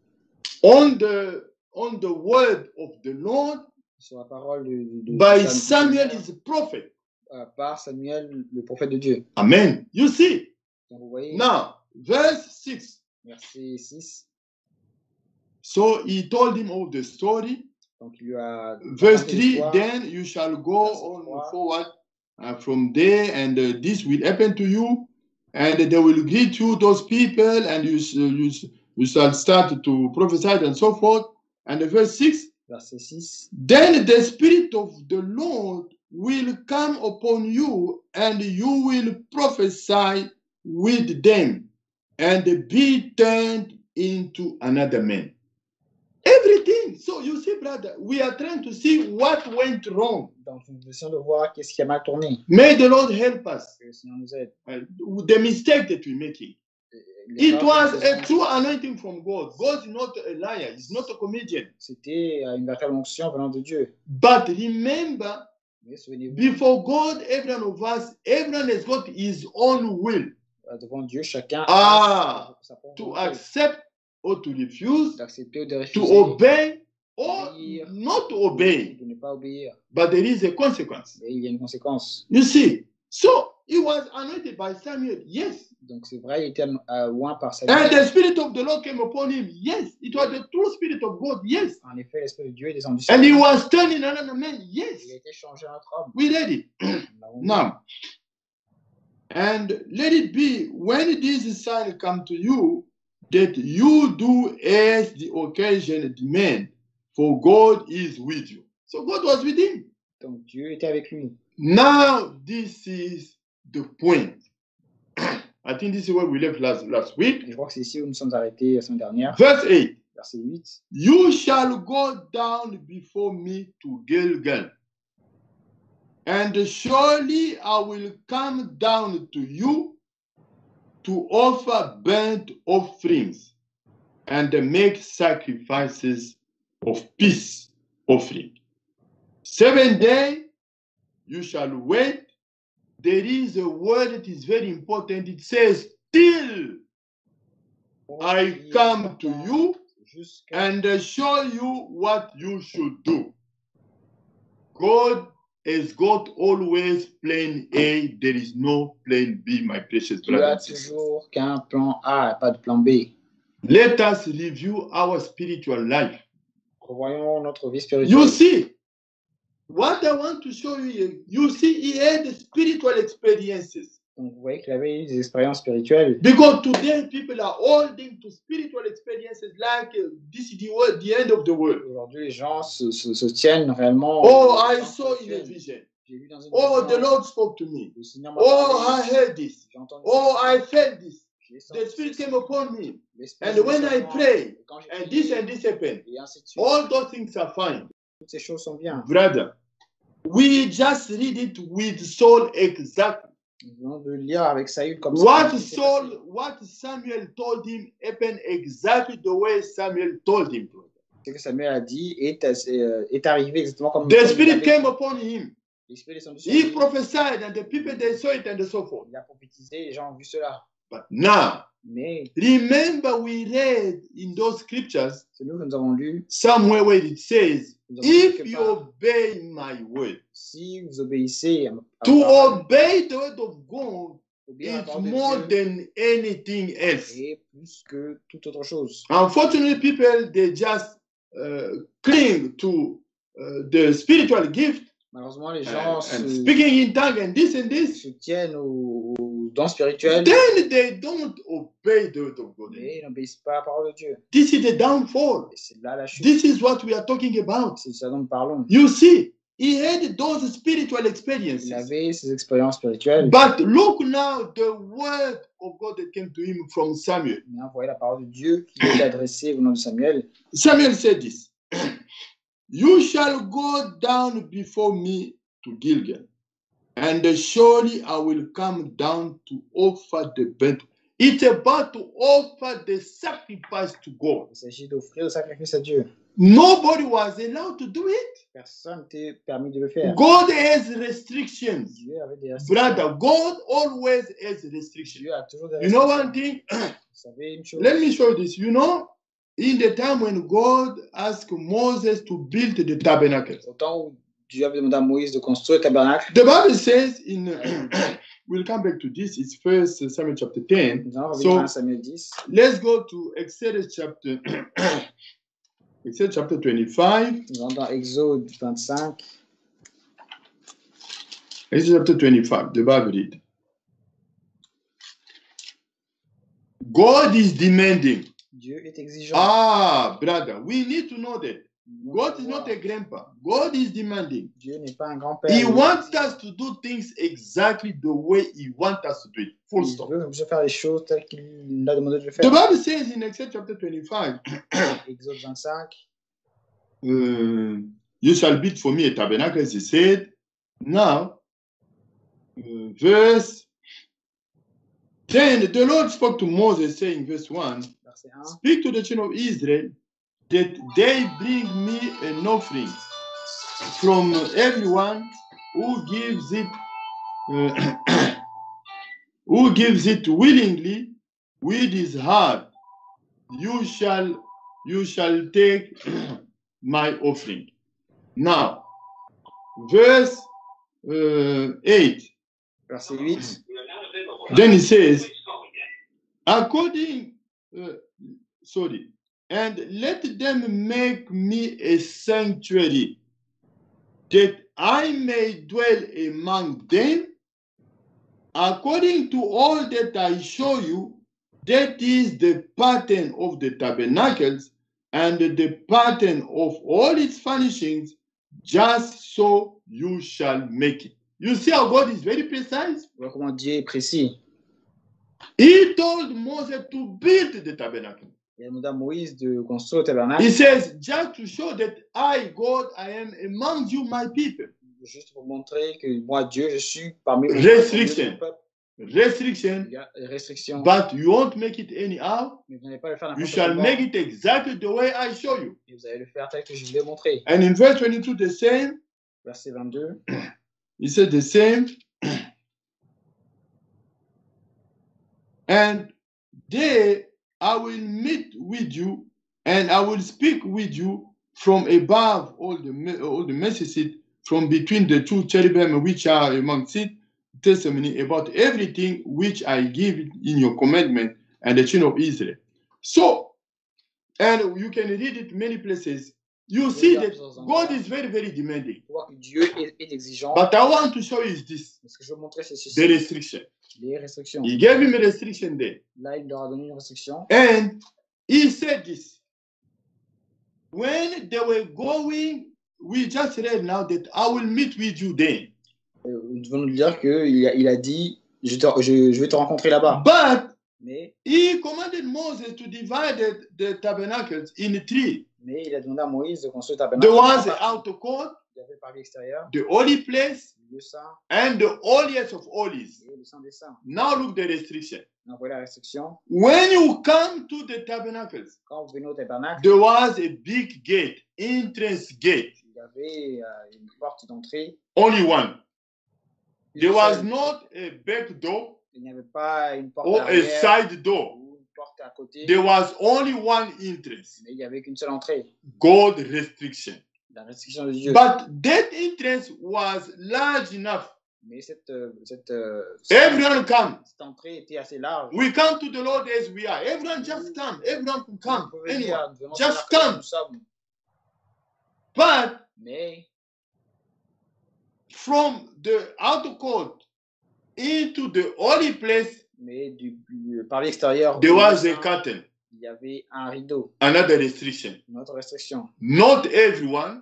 on the on the word of the Lord sur la parole de, de- by Sam- Samuel his prophet. euh, par Samuel, le prophète de Dieu. Amen. You see Donc vous voyez, now, verse six. verset 6, So he told him all the story. donc il lui a Verse 3. Then you shall go on forward uh, from there, and uh, this will happen to you. And they will greet you, those people, and you, you, you shall start to prophesy and so forth. And the verse 6 verset 6, Then the Spirit of the Lord will come upon you, and you will prophesy with them, and be turned into another man. Everything So you see, brother, we are trying to see what went wrong. Donc, nous essayons de voir qu'est-ce qui a mal tourné. May the Lord help us. Que le Seigneur nous aide. uh, the mistake that we're making. Les It was a true anointing from God. God is not a liar, He's not a comedian. C'était euh, une véritable onction venant de Dieu. But remember, before God, every one of us, everyone has got his own will euh, devant Dieu, chacun Ah, a sa propre to accept or to refuse, d'accepter ou de to obey or Obéir. not obey. de ne pas obéir. But there is a consequence. Et il y a une conséquence. You see, so he was anointed by Samuel, yes. Donc c'est vrai, il était euh, loin par sa And the Spirit of the Lord came upon him, yes. It was the true Spirit of God, yes. En effet, l'Esprit de Dieu est descendu And he was turning another man, yes. Il a été changé en autre homme. We read it. *clears throat* Now, and let it be when this sign come to you that you do as the occasion demand, for God is with you. So God was with him. Donc Dieu était avec lui. Now this is the point. *clears throat* I think this is where we left last last week. Je crois que c'est ici où nous sommes arrêtés la semaine dernière, Verse 8. verset 8. You shall go down before me to Gilgal, and surely I will come down to you to offer burnt offerings and make sacrifices of peace offering. Seven days you shall wait. There is a word that is very important. It says, Till I come to you and show you what you should do. God has got always plan A, there is no plan B, my precious brothers. and toujours qu'un plan A, pas de plan B. Let us review our spiritual life. Revoyons notre vie You spirituelle. see, what I want to show you you see, he had spiritual experiences. Donc vous voyez qu'il avait eu des expériences spirituelles. Because today people are holding to spiritual experiences like this is the, word, the end of the world. Aujourd'hui, les gens se, se, se tiennent réellement. Oh, I saw in a vision. J'ai vu dans une Oh, vision, the Lord spoke to me. le Seigneur m'a Oh, I heard this. Oh. I felt this. The Spirit came upon me. And when I pray, Et quand j'ai And this and this happened. All those things are fine. Toutes ces choses sont bien. Brother, we just read it with Saul exactly. Nous venons de lire avec Saül comme ça. What Saul, what Samuel told him happened exactly the way Samuel told him. brother. Ce que Samuel a dit est, euh, est arrivé exactement comme The Spirit came upon him. He prophesied, and the people they saw it and so forth. Il a prophétisé, les gens ont vu cela. But now, Mais remember, we read in those scriptures c'est nous que nous avons lu. somewhere where it says, Nous avons lu If you part, obey my word, si vous obéissez à, à to ma parole, obey the word of God obéir à la is parole de more Dieu than anything else. est plus que toute autre chose. Unfortunately, people they just uh, cling to uh, the spiritual gift Malheureusement, les gens and se, speaking in tongue and this and this. se tiennent aux dons spirituels, Then they don't obey the word of God. mais ils n'obéissent pas à la parole de Dieu. This is the downfall. Et c'est là la chute. This is what we are talking about. C'est ça dont nous parlons. You see, he had those spiritual Il experiences. avait ces expériences spirituelles. But look now, the word of God that came to him from Samuel. Mais vous voyez la parole de Dieu qui est adressée au nom de Samuel. Samuel said this *clears throat* You shall go down before me to Gilgal, and surely I will come down to offer the burnt. It's about to offer the sacrifice to God. Il s'agit d'offrir le sacrifice à Dieu. Nobody was allowed to do it. Personne n'était permis de le faire. God has restrictions. Dieu avait des restrictions. Brother, God always has restrictions. Dieu a toujours des You know one thing? *clears throat* Vous savez une chose. Let me show you this. You know, in the time when God asked Moses to build the tabernacle, Au temps où Dieu avait demandé à Moïse de construire le tabernacle, the Bible says in *coughs* we'll come back to this, it's first Samuel chapter 10. nous allons So- Samuel 10. Let's go to Exodus chapter *coughs* Exodus chapter 25. Nous allons dans Exode 25. Exodus chapter 25, the Bible read. God is demanding. Dieu est exigeant. Ah, brother, we need to know that. God is not a grandpa. God is demanding. Dieu n'est pas un grand-père. He wants us to do things exactly the way He wants us to do it. Full Il stop. veut nous faire les choses telles qu'il a demandé de le The. Bible says in Exodus chapter 25, *coughs* Exode 25. *coughs* uh, you shall build for me a tabernacle, he said. Now, uh, verse 10, the Lord spoke to Moses, saying, verse 1. Speak to the children of Israel that they bring me an offering from everyone who gives it uh, *clears throat* who gives it willingly with his heart. You shall you shall take *clears throat* my offering. Now, verse uh, 8. Verset 8. Then he says, according, uh, sorry, and let them make me a sanctuary that I may dwell among them according to all that I show you. That is the pattern of the tabernacles and the pattern of all its furnishings, just so you shall make it. You see how God is very precise? Comment Dieu est précis. He told Moses to build the tabernacle. Il a demandé à Moïse de construire le tabernacle. He says, just to show that I, God, I am among you, my people. Juste pour montrer que moi, Dieu, je suis parmi vous. Restriction. Restriction, but you won't make it anyhow. mais vous n'allez pas le faire You shall comment. make it exactly the way I show you. Et vous allez le faire tel que je vous l'ai montré. And in verse 22, the same, Verset 22. *clears throat* he said the same. *clears throat* And there I will meet with you, and I will speak with you from above all the all the mercy seat, from between the two cherubim which are among seat, testimony about everything which I give in your commandment and the children of Israel. So, and you can read it many places. You see that God is very, very demanding. On voit que Dieu est, exigeant. But I want to show you this ce que je veux montrer, c'est ceci. the restriction. Les restrictions. He gave him a restriction there. Là, il leur a donné une restriction. And he said this. When they were going, we just read now that I will meet with you then. Euh, Nous devons nous dire qu'il a, il a dit je, te- je- je vais te rencontrer là-bas. But Mais, he commanded Moses to divide the, the tabernacles in three. mais il a demandé à Moïse de construire le tabernacle. the partie. outer court, The holy place, and the holiest of holies. Now look the restriction. La. When you come to the tabernacles, Quand vous venez au tabernacle, there was a big gate, entrance gate, il y avait euh, une porte d'entrée. only one. Une There was not a back door Il n'y avait pas une porte or a side door. ou une porte à côté. There was only one entrance. Mais il n'y avait qu'une seule entrée. God restriction. La restriction de Dieu. But that entrance was large enough. Mais cette, euh, cette, euh, Everyone come. cette entrée était assez large. We come to the Lord as we are. Everyone just come. Everyone can come. Anyone. Just come. But Mais from the outer court into the holy place, mais du, du parvis extérieur, there was a curtain. il y avait un rideau, Another restriction. une autre restriction. Not everyone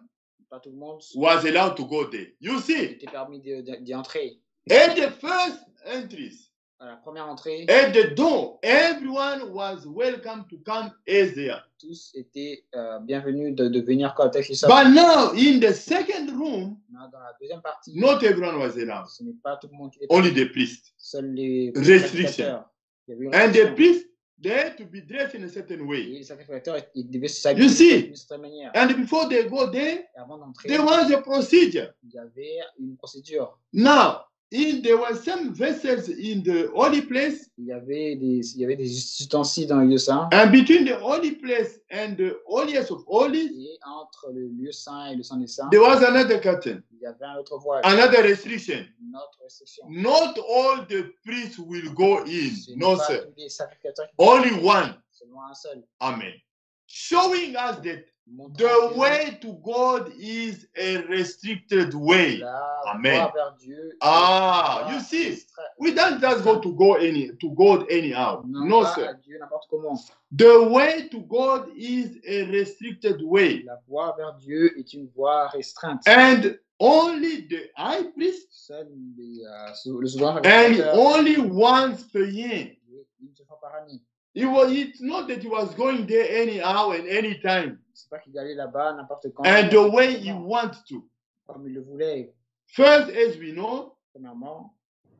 Pas tout le monde was allowed to go there. You see, était permis d'y entrer. at the first entries, À la première entrée, at the door, everyone was welcome to come as they are. tous étaient euh, bienvenus de, de venir sont. But now, in the second room, Dans la deuxième partie, not everyone was allowed. ce n'est pas tout le monde qui est Only the priests. Seuls les Restriction. sacrificateurs. Il y avait une And the priests, they had to be dressed in a certain way. les sacrificateurs, ils devaient You s'habiller see? d'une certaine manière. And before they go there, Et avant d'entrer, there was a procedure. il y avait une procédure. Now, in, there were some vessels in the holy place, Il y avait des, il y avait des ustensiles dans le lieu saint. and between the holy place and the holiest of holies, Et entre le lieu saint et le saint des saints, there was another curtain, il y avait un autre voile. another restriction. Une autre restriction. Not all the priests will go in. Ce No, pas sir. tous les sacrificateurs qui Only one. seulement un seul. Amen. Showing us that the way to God is a restricted way. Amen. voie vers Dieu est Ah, you see, we don't just go to go any to God anyhow. No, sir. The way to God is a restricted way, La voie vers Dieu est une voie restreinte. and only the high priest euh, and only once per It was, it's not that he was going there anyhow and anytime C'est pas qu'il allait là-bas n'importe quand. and the way he wants to. Comme il le voulait. First, as we know, Premièrement,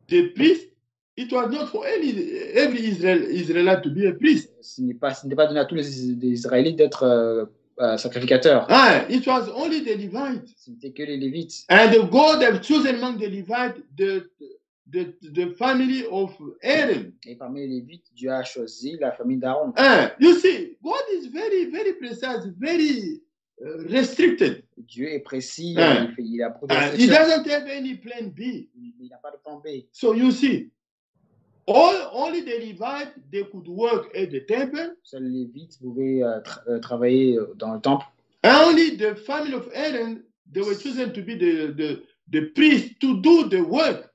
the priest, it was not for any every Israel Israelite to be a priest. ce n'est pas, ce n'est pas donné à tous les, les Israélites d'être euh, euh, sacrificateurs. Ah, it was only the Levites. Ce n'était que les Lévites. And God have chosen among the Levites the, the, the family of Aaron. Et parmi les Lévites, Dieu a choisi la famille d'Aaron. Ah, you see, God is very, very precise, very uh, restricted. Dieu est précis, Hein. il, il a beaucoup de Ah, he doesn't have any plan B. Il n'a pas de plan B. So you see, all, only the Levites, they could work at the temple. Seuls les Lévites pouvaient euh, tra- euh, travailler euh, dans le temple. And only the family of Aaron, they were chosen to be the, the, the priest to do the work.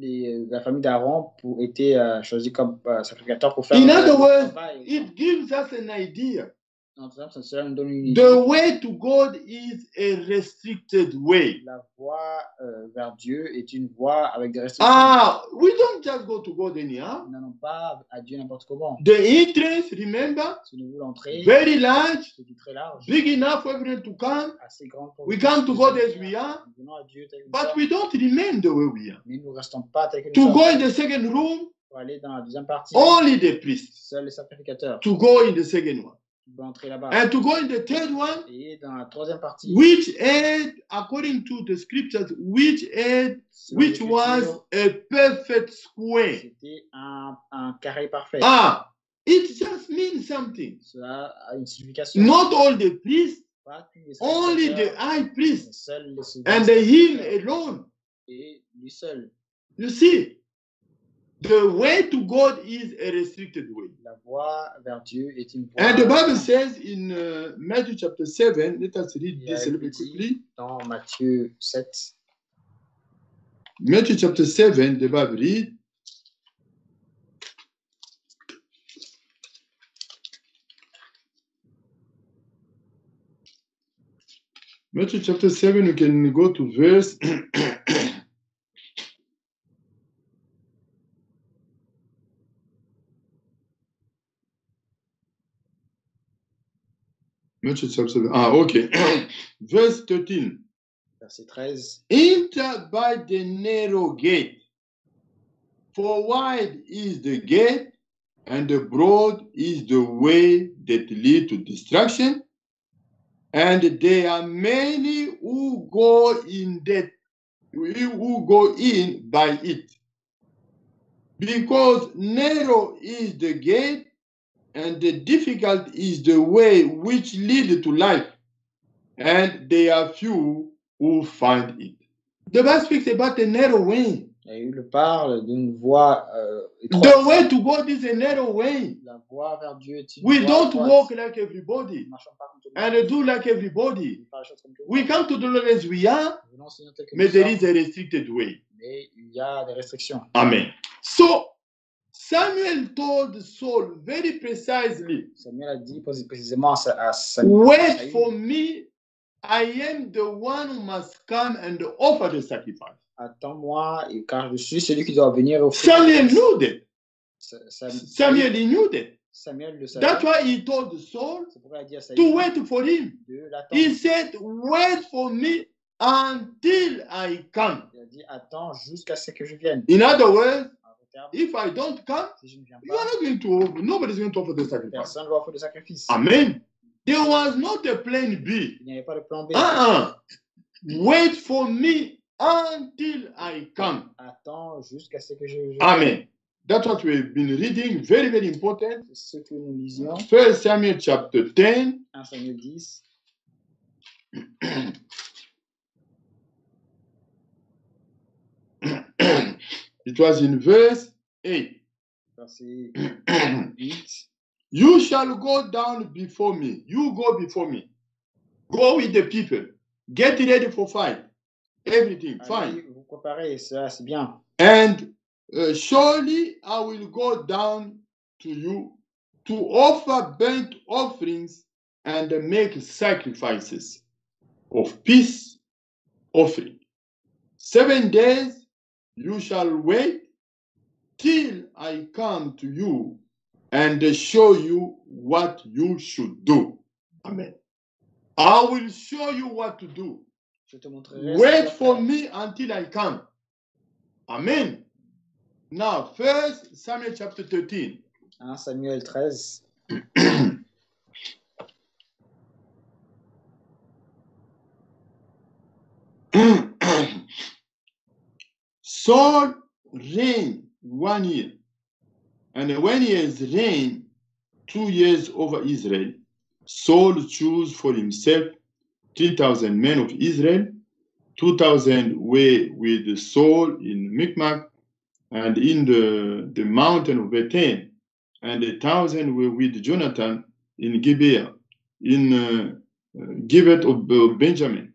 Les- la famille d'Aaron pour- était euh, choisie comme euh, sacrificateur pour faire In euh, other words. It gives us an idea. The way to God is a restricted way. La voie euh, vers Dieu est une voie avec des restrictions. Ah, we don't just go to God anyhow. Nous n'allons pas à Dieu n'importe comment. The entrance, remember, Si nous voulons entrer, very large, très large, big enough for everyone to come. assez grand pour We come to God as we are, Nous venons à Dieu tel que nous but we don't remain the way we are. mais nous ne restons pas tel que nous To sommes. go in the second room, Pour aller dans la deuxième partie, only the priest. seuls les sacrificateurs To go in the second one. Peuvent entrer là-bas. And to go in the third one, Et dans la troisième partie, which had, according to the scriptures, which selon which was a perfect square. c'était un, un carré parfait. Ah, it just means something. Cela a une signification. Not all the priests, only the high priest and the him alone. et lui seul. You see, the way to God is a restricted way. La voie vers Dieu est une voie. And the Bible says in uh, Matthew chapter 7, let us read this a little quickly. Dans Matthieu 7, Matthew chapter 7, the Bible read. Matthew chapter 7, you can go to verse. *clears throat* Ah, okay. *coughs* verse 13. verset 13. Enter by the narrow gate. For wide is the gate, and the broad is the way that lead to destruction. And there are many who go in that who go in by it. Because narrow is the gate, and the difficult is the way which lead to life, and there are few who find it. The Bible speaks about a narrow way. Et il parle d'une voie euh. The way to God is a narrow way. La voie vers Dieu est une We voie don't étroite. walk like everybody Nous ne marchons pas comme tout le monde. and do like everybody. Nous ne faisons pas les choses comme tout le We come to the Lord as we are, but there is a restricted way. mais il y a des restrictions. Amen. So Samuel told Saul very precisely, Samuel a dit précis- précisément à, Sa- à Samuel, Wait for me. I am the one who must come and offer the sacrifice. Attends-moi, car je suis celui qui doit venir offrir. Samuel knew that. Sa- Sa- Samuel knew that. Samuel le savait. That's why he told Saul to wait for him. He said, Wait for me until I come. Il a dit attends jusqu'à ce que je vienne. In other words, if I don't come, si je ne viens you are pas, not going to, nobody's going to offer the sacrifice. personne ne va offrir de sacrifice. Amen. There was not a plan B. Il n'y avait pas de plan B. Uh-uh. Wait for me until I come. Attends jusqu'à ce que je, je Amen. That's what we've been reading. Very, very important. C'est ce que nous lisions. First Samuel chapter 10. 1 Samuel 10. It was in verse 8. Verset *clears throat* 8. You shall go down before me. You go before me. Go with the people. Get ready for fight. Everything fine. Allez, vous préparez, ça c'est bien. And uh, surely I will go down to you to offer burnt offerings and make sacrifices of peace offering. Seven days you shall wait till I come to you, and show you what you should do. Amen. I will show you what to do. Je te montrerai. Wait for me until I come. Amen. Now, first Samuel chapter 13. 1 Samuel 13. *clears throat* Saul reigned one year, and when he has reigned two years over Israel, Saul chose for himself 3,000 men of Israel. 2,000 were with Saul in Michmac and in the, the mountain of Bethel, and a thousand were with Jonathan in Gibeah, in uh, uh, Gibeah of Benjamin.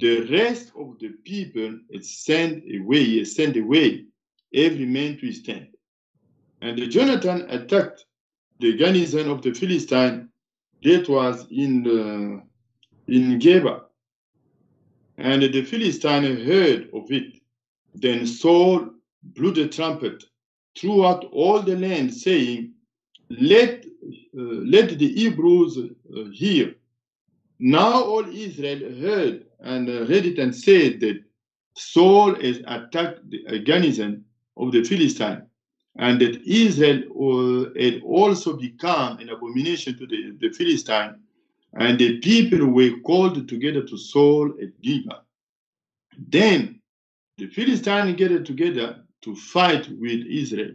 The rest of the people is sent away, sent away, every man to his tent. And Jonathan attacked the garrison of the Philistine that was in the, in Geba. And the Philistine heard of it. Then Saul blew the trumpet throughout all the land, saying, Let, uh, let the Hebrews uh, hear. Now all Israel heard and uh, read it and said that Saul has attacked the garrison of the Philistine, and that Israel had also become an abomination to the, the Philistine, and the people were called together to Saul at Gilgal. Then the Philistines gathered together to fight with Israel,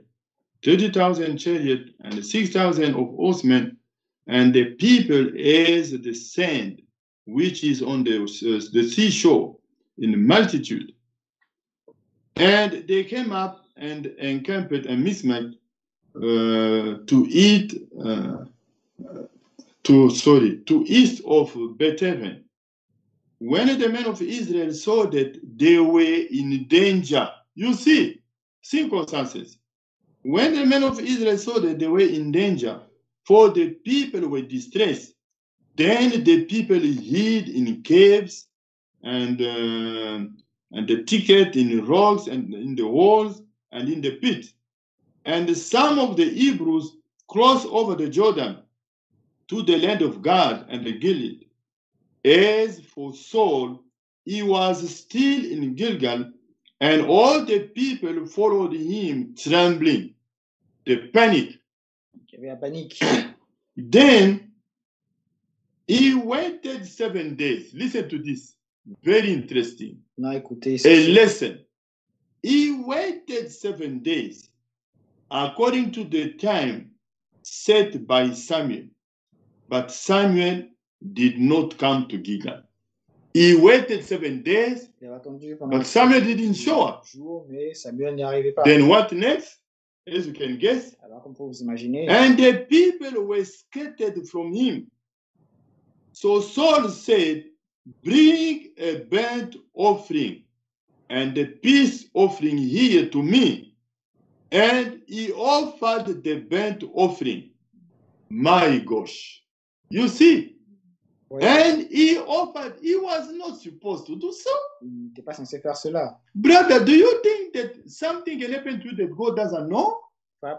30,000 chariots and 6,000 of horsemen, and the people as the sand which is on the, uh, the seashore in multitude. And they came up and encamped at Mizmach uh, to eat, uh, to sorry, to east of Bethaven. When the men of Israel saw that they were in danger, you see, circumstances. When the men of Israel saw that they were in danger, for the people were distressed, then the people hid in caves and uh, and the ticket in rocks and in the walls and in the pit. And some of the Hebrews crossed over the Jordan to the land of God and the Gilead. As for Saul, he was still in Gilgal, and all the people followed him trembling. The panic. Il y avait la panique. Then he waited seven days. Listen to this. Very interesting. Écoutez. A c'est- lesson. He waited seven days according to the time set by Samuel. But Samuel did not come to Gilgal. He waited seven days, Il avait attendu pendant but Samuel didn't show up. jours, mais Samuel n'y arrivait pas. Then what next? As you can guess, Alors, comme vous imaginez, And the people were scattered from him. So Saul said, Bring a burnt offering and a peace offering here to me. And he offered the burnt offering. My gosh. You see? ouais, And he offered, he was not supposed to do so. il n'était pas censé faire cela. Brother, do you think that something can happen to you that God doesn't know?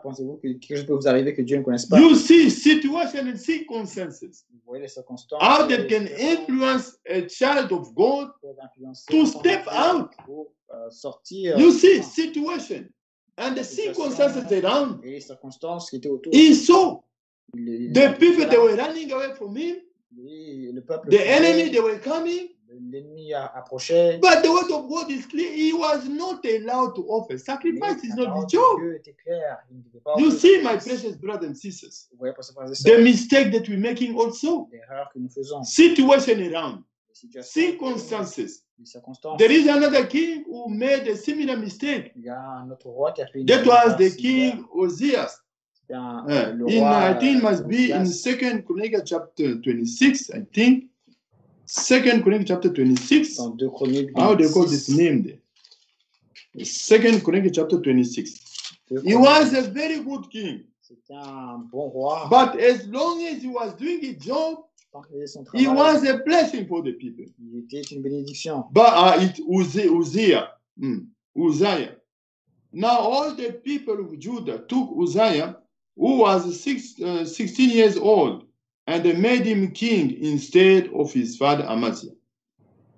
Pensez-vous que quelque chose peut vous arriver que Dieu ne connaisse pas? You see situation and circumstances. Vous voyez les circonstances. how that can influence a child of God. to step Dieu out. pour, euh, sortir. You see, situation and the circumstances around. Et les circonstances qui étaient autour. He saw the people they were running away from him, le peuple. the enemy they were coming. l'ennemi approchait. But the word of God is clear. He was not allowed to offer. Sacrifice is not his job. You see, my precious brothers and sisters, the mistake that we're making also. Situation around. Circumstances. There is another king who made a similar mistake. That was the king Ozias. Uh, in, I think, must be in Second Chronicles chapter 26, I think. Second Chronicles chapter 26. dans 2 Chroniques. How they call this name there? Second Chronicles chapter 26. He was a very good king, C'était un bon roi. but as long as he was doing his job, Tant qu'il faisait son he was a blessing for the people. il était une bénédiction. But uh, it Uzziah, mm, Uzziah. Now all the people of Judah took Uzziah who was six, uh, 16 years old, and they made him king instead of his father Amaziah.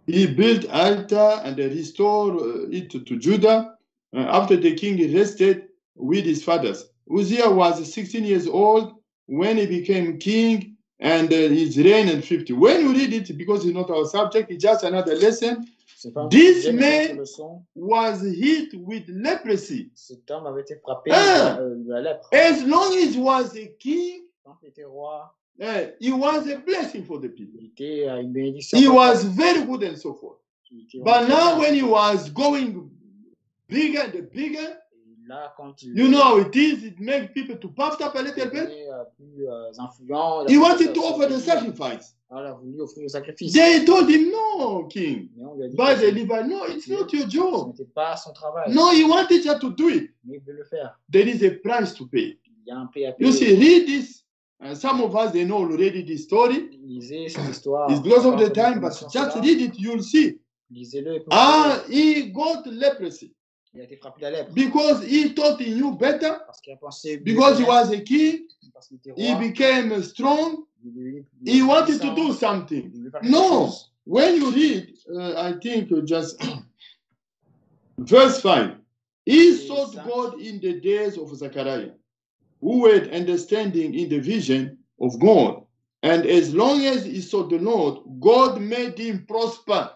He built altar and restored uh, it to, Judah uh, after the king rested with his fathers. Uzziah was 16 years old when he became king, and uh, his reign in 50. When you read it, because it's not our subject, it's just another lesson, C'est pas un This man- was hit with leprosy. Cet homme avait été frappé Ah! de la lèpre. As long as he was a king, Eh, he was a blessing for the people. He was very good and so forth. But now when he was going bigger and bigger, you know how it is, it makes people to puff up a little bit. He wanted to offer the sacrifice. They told him, no, king. But the Levi, no, it's not your job. No, he wanted you to do it. There is a price to pay. You see, read this uh, some of us, they know already this story. Lisez cette histoire. It's because of the time, but just read it, you'll see. Lisez-le. Ah, he got leprosy Il a été frappé de la lèpre. because he thought he knew better, Parce qu'il a pensé. because he was a king, Parce qu'il était he became strong, il devenu- he wanted to do something. il voulait faire quelque No, when you read, uh, I think uh, just *clears throat* verse 5, he sought God in the days of Zechariah, who had understanding in the vision of God. And as long as he sought the Lord, God made him prosper.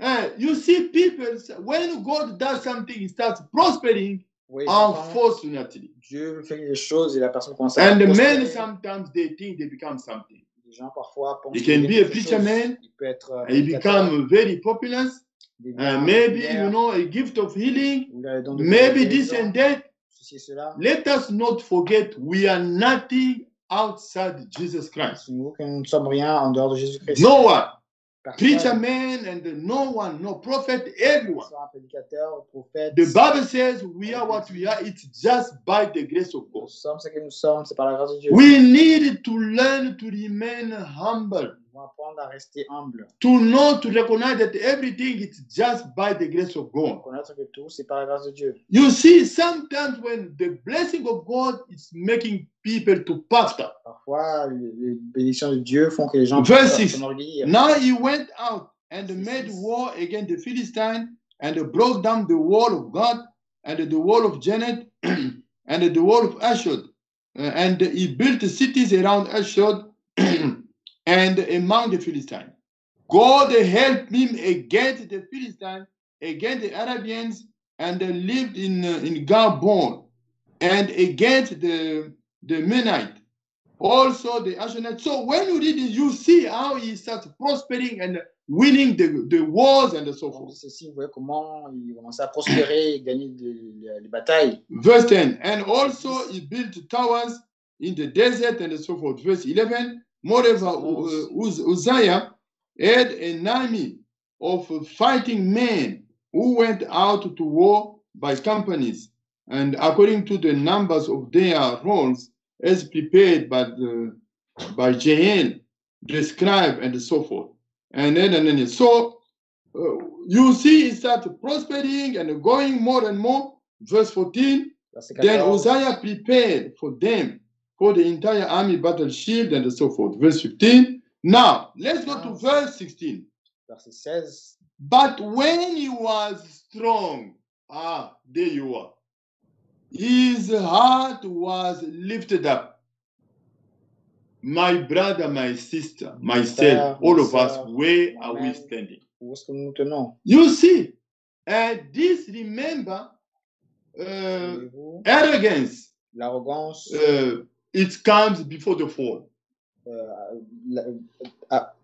Uh, you see, people, when God does something, he starts prospering, Oui, unfortunately. Dieu fait les choses et la personne commence à And the men sometimes they think they become something. Les gens parfois pensent He can be a preacher Il peut être euh, He become very popular. Uh, maybe you know a gift of healing, il a le don de maybe this and that. Cela. Let us not forget we are nothing outside Jesus Christ. Nous, que nous ne sommes rien en dehors de Jésus-Christ. No one, preacher man and no one, no prophet, everyone. prophète. The Bible says we are what we are. It's just by the grace of Nous God. sommes ce que nous sommes, c'est par la grâce de Dieu. We need to learn to remain humble, À rester humble. to know, to recognize that everything is just by the grace of God. Connaître que tout, c'est par la grâce de Dieu. You see, sometimes when the blessing of God is making people to up. Parfois, les, bénédictions de Dieu font que les gens s'enorgueillir. Now he went out and made war against the Philistines and broke down the wall of God and the wall of Janet *clears throat* and the wall of Ashdod. Uh, and he built cities around Ashdod *clears throat* and among the Philistines. God helped him against the Philistines, against the Arabians, and they lived in, uh, in Gabon, and against the, the Menite also the Ashkenaz. So when you read it, you see how he starts prospering and winning the, the wars and so forth. ceci, vous voyez comment il commençait à prospérer et gagner les batailles. Verse 10. And also he built towers in the desert and so forth. Verse 11. Moreover, Uzziah had an army of fighting men who went out to war by companies and according to the numbers of their rolls as prepared by, the, by Jael, the scribe, and so forth. And then, and then, so uh, you see it start prospering and going more and more. Verse 14. Then Uzziah prepared for them for the entire army battle shield and so forth. Verse 15. Now, let's go to verse 16. verset 16. But when he was strong, ah, there you are, his heart was lifted up. My brother, my sister, myself, all of us, where are we standing? Où est-ce que nous nous tenons You see, and this, remember, uh, arrogance, L'arrogance, uh, it comes before the fall. euh, la- ah,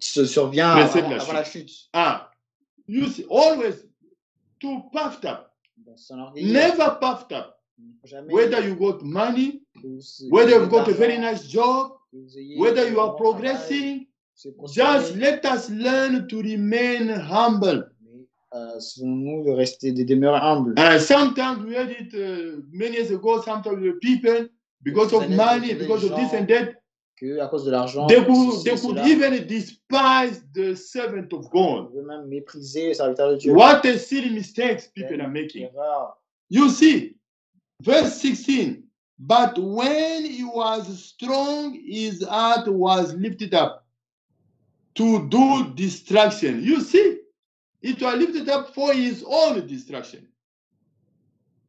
se survient avant, la avant la chute. Ah, you see, always too puffed up, never puffed up. Jamais Whether you got money, whether you've got a very nice job, whether you are progressing, just let us learn to remain humble. Euh, nous, de rester, de demeurer humble. And sometimes we had it uh, many years ago, sometimes the people, because of money, because of this and that, Que à cause de l'argent, they could, they could even despise the servant of God. même mépriser serviteur de Dieu. What a silly mistakes people are making. You see, Verse 16. But when he was strong, his heart was lifted up to do destruction. You see, it was lifted up for his own destruction.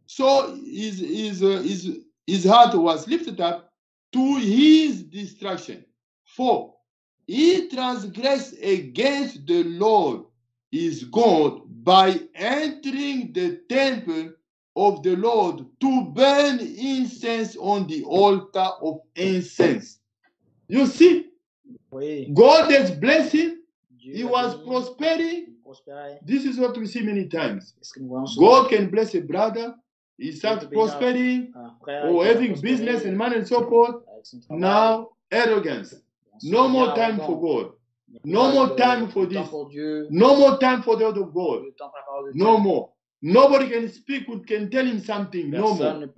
So his, his, uh, his, his heart was lifted up to his destruction. For he transgressed against the Lord his God by entering the temple of the Lord to burn incense on the altar of incense. You see, Oui, God has blessed him, Dieu he was prospering. This is what we see many times. C'est ce que nous voyons souvent. God can bless a brother, he started prospering or oh, having business and money and so forth. Now, arrogance. No more time for God. No more time for this. No more time for the word of God. No more. Nobody can speak who can tell him something. No more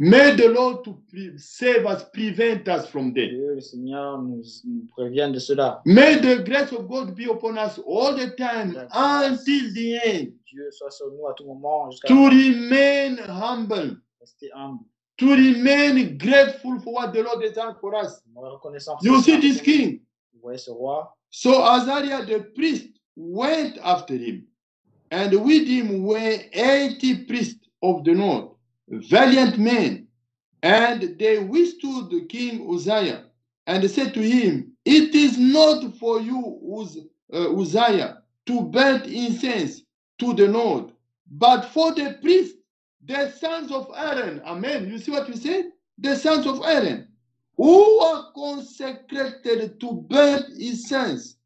ne peut rien. May the Lord to save us, prevent us from that. Dieu, le Seigneur, nous, nous prévienne de cela. May the grace of God be upon us all the time until the end. Dieu soit sur nous à tout moment jusqu'à To remain humble, Rester humble. to remain grateful for what the Lord has done for us. You see this fait pour nous. king. Vous voyez ce roi. So Azariah the priest went after him, and with him were eighty priests of the north, valiant men. And they withstood king Uzziah, and said to him, It is not for you, uh, Uzziah, to burn incense to the Lord, but for the priests, the sons of Aaron. Amen. You see what we said? The sons of Aaron, who are consecrated to burn incense.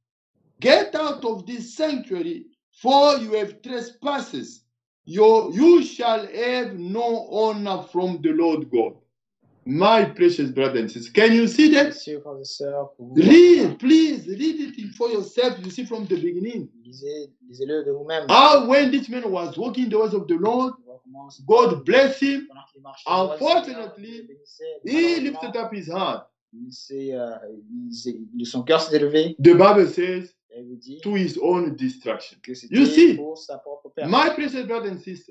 Get out of this sanctuary, for you have trespasses. You, you shall have no honor from the Lord God. My precious brothers and sisters, can you see that? Messieurs, frères et sœurs, pour vous. Read, please, read it for yourself. You see from the beginning. Lisez, lisez-le de vous-même. How when this man was walking the ways of the Lord, On voit comment ce- God bless him. pendant qu'il marchait dans la voie du Seigneur, Unfortunately, He lifted up his heart. euh, il s'est- il- son cœur s'est élevé. The Bible says, Et il vous dit to his own destruction. You see, c'était pour sa propre perte. My precious brothers and ses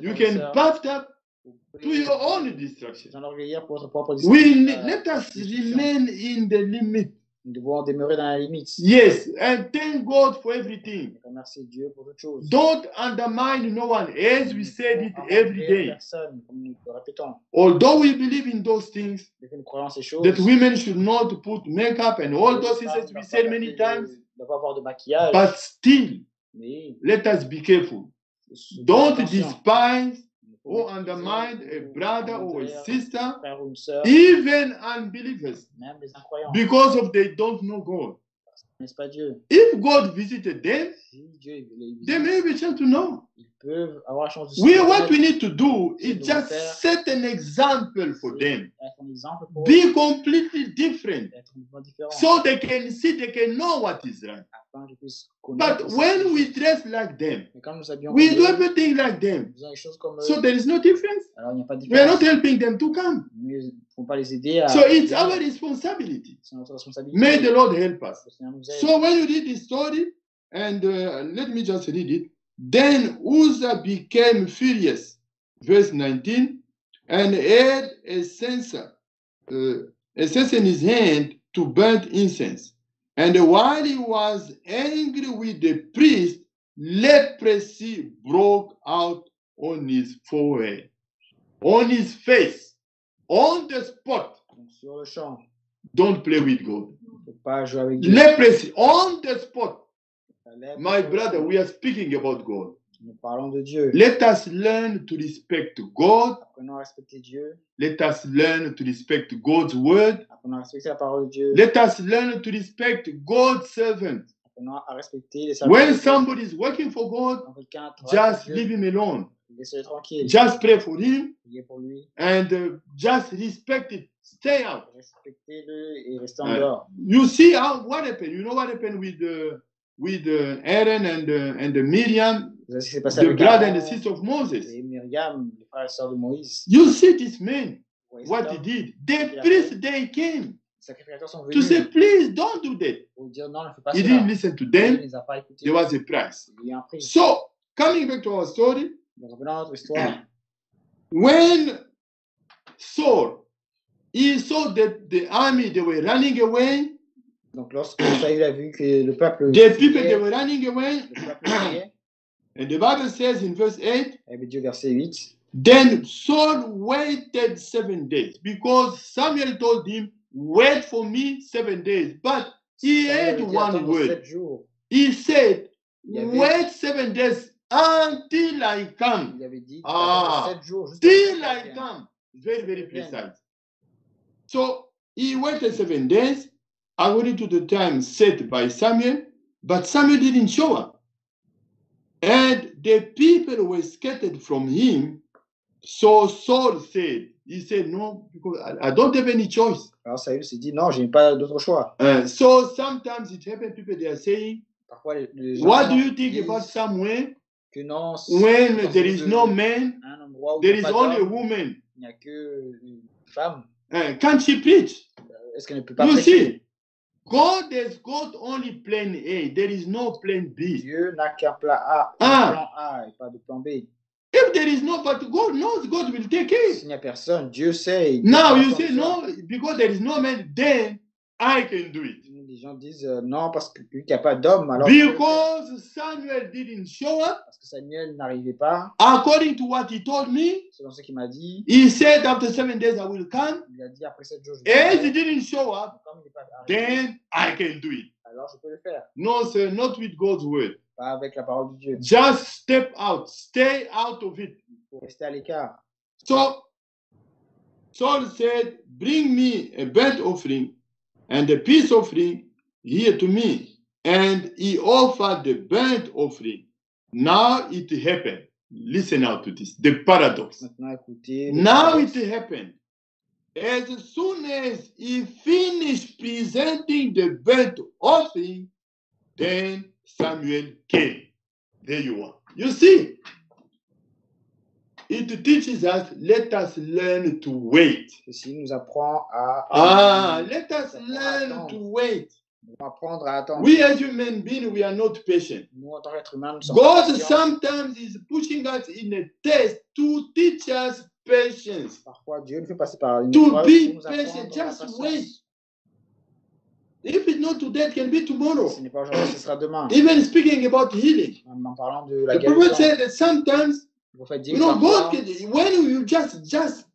you can puff up to your own destruction. vous enorgueillir pour votre propre We Euh, let us remain in the limit. Nous devons demeurer dans la limite. Yes, and thank God for everything. Remercier Dieu pour toutes choses. Don't undermine no one, as we said it every day. Personne, comme nous le répétons. Although we believe in those things, que nous croyons ces choses, that women should not put makeup and all those things as we said many times, doivent pas avoir de maquillage. but still, mais let us be careful. Don't attention. despise or undermine a brother or a sister, un frère ou une sœur, even unbelievers, même les incroyants. because of they don't know God. N'est-ce pas Dieu If God visited them, Si Dieu les visite, they may be chance to know. ils peuvent avoir la chance de We, what we need to do is just faire- set an example for them. un exemple pour Be completely different être différent, so they can see, they can know what is right. afin qu'ils puissent. But when we dress like them, Mais quand nous habillons we do everything like them. nous faisons les choses comme eux, So there is no difference. alors il n'y a pas de We are not helping them to come. Ne pas les aider à. So it's our responsibility. C'est notre responsabilité. May the Lord help us. Le Seigneur nous aide. So when you read this story, and uh, let me just read it. Then Uzzah became furious, verse 19, and had a censer, uh, a censer in his hand to burn incense. And while he was angry with the priest, leprosy broke out on his forehead, on his face, on the spot. Sur le champ, Don't play with God. faut pas jouer avec Dieu. Leprosy on the spot. My brother, we are speaking about God. Nous parlons de Dieu. Let us learn to respect God. Apprenons à respecter Dieu. Let us learn to respect God's word. Apprenons à respecter la parole de Dieu. Let us learn to respect God's servant. Apprenons à respecter les services. When somebody is working for God, Quand quelqu'un travaille just leave him alone. Laissez-le tranquille. Just pray for him Priez pour lui. and uh, just respect it. Stay out. Respectez-le et restez en Ouais. dehors. You see how what happened? You know what happened with uh, with uh, Aaron and uh, and uh, Miriam, Vous savez ce qui s'est passé the avec brother and the sister of Moses. et les frères et sœurs de Moïse. You see this man, what he did. The priests they came Les sacrificateurs sont to say, please don't do that. dire non, He cela. didn't listen to them. les a pas. There was a price. Il y a un prix. So coming back to our story, Donc, revenons à histoire. when Saul he saw that the army they were running away, Donc lorsque Saül a vu que le peuple the people they were running away, le peuple fuyait, *clears throat* and the Bible says in verse 8, eh bien, Dieu verset 8, then Saul waited seven days because Samuel told him, Wait for me seven days. But he had dit one attendre word. sept jours. He said, Il y avait- Wait seven days until I come. Il avait dit Ah, attendre sept jours. jusqu'à ce Till I come. Very, very precise. So he waited seven days according to the time set by Samuel, but Samuel didn't show up. And the people were scattered from him. So Saul said, He said, No, because I, I don't have any choice. Alors Saül s'est dit non, j'ai pas d'autre choix. Uh, so sometimes it happens, people they are saying, Parfois les, les gens What do you think about somewhere que non, when parce there que is no man, un endroit où there il is n'y a pas only a d'homme, woman? il n'y a que une femme. Uh, can't she preach? Est-ce qu'elle ne peut pas You prêcher? see, God has got only plan A. There is no plan B. Dieu n'a qu'un plan A, un Ah. plan A et pas de plan B. If there is no, but God knows, God will take it. S'il n'y a personne, Dieu sait. il Now you say no, because there is no man, then I can do it. Les gens disent euh, non parce qu'il n'y a pas d'homme, alors. Because Samuel didn't show up, parce que Samuel n'arrivait pas, according to what he told me, selon ce qu'il m'a dit, he said after seven days I will come. il a dit après sept jours je As he didn't show up, Comme il n'est pas arrivé, then I can do it. alors je peux le faire. No, sir, not with God's word. Pas avec la parole de Dieu. Just step out, stay out of it. Il faut rester à l'écart. So Saul said, Bring me a burnt offering and the peace offering here to me. And he offered the burnt offering. Now it happened. Listen out to this the paradox. Maintenant, écoutez. le Now it happened. As soon as he finished presenting the burnt offering, then Samuel came. There you are. You see, it teaches us, let us learn to wait. Ceci nous apprend à, Ah, let us learn to wait. nous apprendre à attendre. We as human beings, we are not patient. Nous, en tant qu'être humain, nous sommes God patients. sometimes is pushing us in a test to teach us patience. Parfois, Dieu nous fait passer par une To be patient, just wait. If it's not today, it can be tomorrow. Ce n'est pas aujourd'hui, ce sera demain. Even speaking about healing, En parlant de la the prophet guérison, said that sometimes, dit you know, God can, when you just just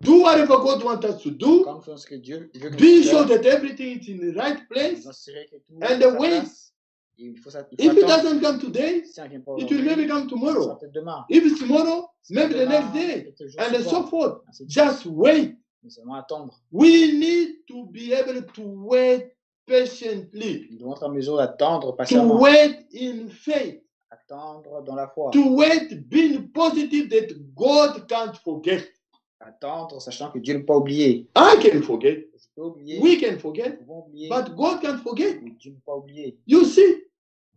do whatever God wants us to do, quand nous faisons ce que Dieu veut que be sure that everything is in the right place. assurer que tout And the sa way- Il faut, ça- il faut If it doesn't come today, Si ça ne vient pas it will maybe come tomorrow. sera peut-être demain. If it's tomorrow, maybe the next day, peut-être le jour and so forth. Ainsi de suite. Just wait. Mais seulement attendre. We need to be able to wait patiently, Nous devons être en mesure d'attendre to wait in faith, Attendre dans la foi. to wait being positive that God can't forget. Attendre, sachant que Dieu ne peut pas oublier. I can forget, Je peux oublier. we can Nous forget, pouvons oublier. but God can't forget. Mais Dieu ne peut pas oublier. You see,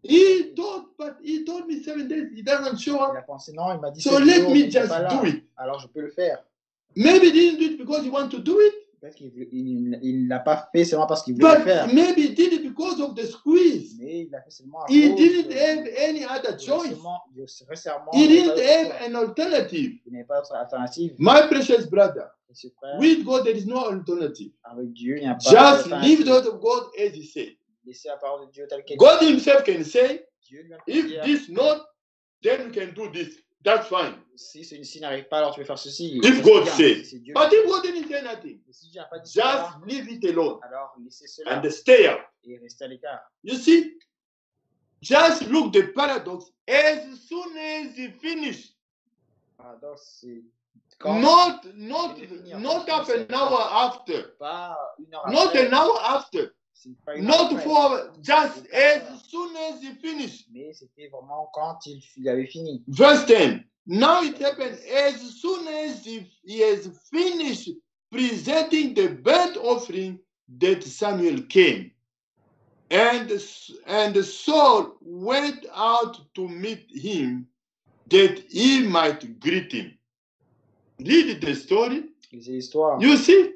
He told, but He told me seven days, He doesn't show Il up. a pensé non, il m'a dit So let jours, me il just do it. Alors je peux le faire. Maybe He didn't do it because He want to do it, Peut-être qu'il pas fait seulement parce qu'il voulait le faire. maybe He did it because of the squeeze. Mais il l'a fait seulement à He cause didn't de- have any other choice. resserrement- du resserrement. He Il didn't have pas an alternative. il n'avait pas d'autre alternative. My precious brother, Et ce frère, with God there is no alternative. avec Dieu, il n'y a pas Just leave the word of God as He said. Laissez la parole de Dieu telle qu'elle est. God Himself can say, Dieu if dire, this not, then you can do this. That's fine. si celui-ci n'arrive pas, alors tu peux faire ceci. If God said. Dieu. But if God didn't say nothing, si Dieu pas dit cela, just leave it alone alors laissez cela and stay out. et restez à l'écart. You see, just look the paradox. As soon as He finished, c'est quand not not not half an hour after, pas une heure not après, an hour after, not four just as soon as He finished. mais c'était vraiment quand il, il avait fini. Verse 10. Now it happened as soon as he, he has finished presenting the burnt offering that Samuel came. And, and Saul went out to meet him that he might greet him. Read the story. You see,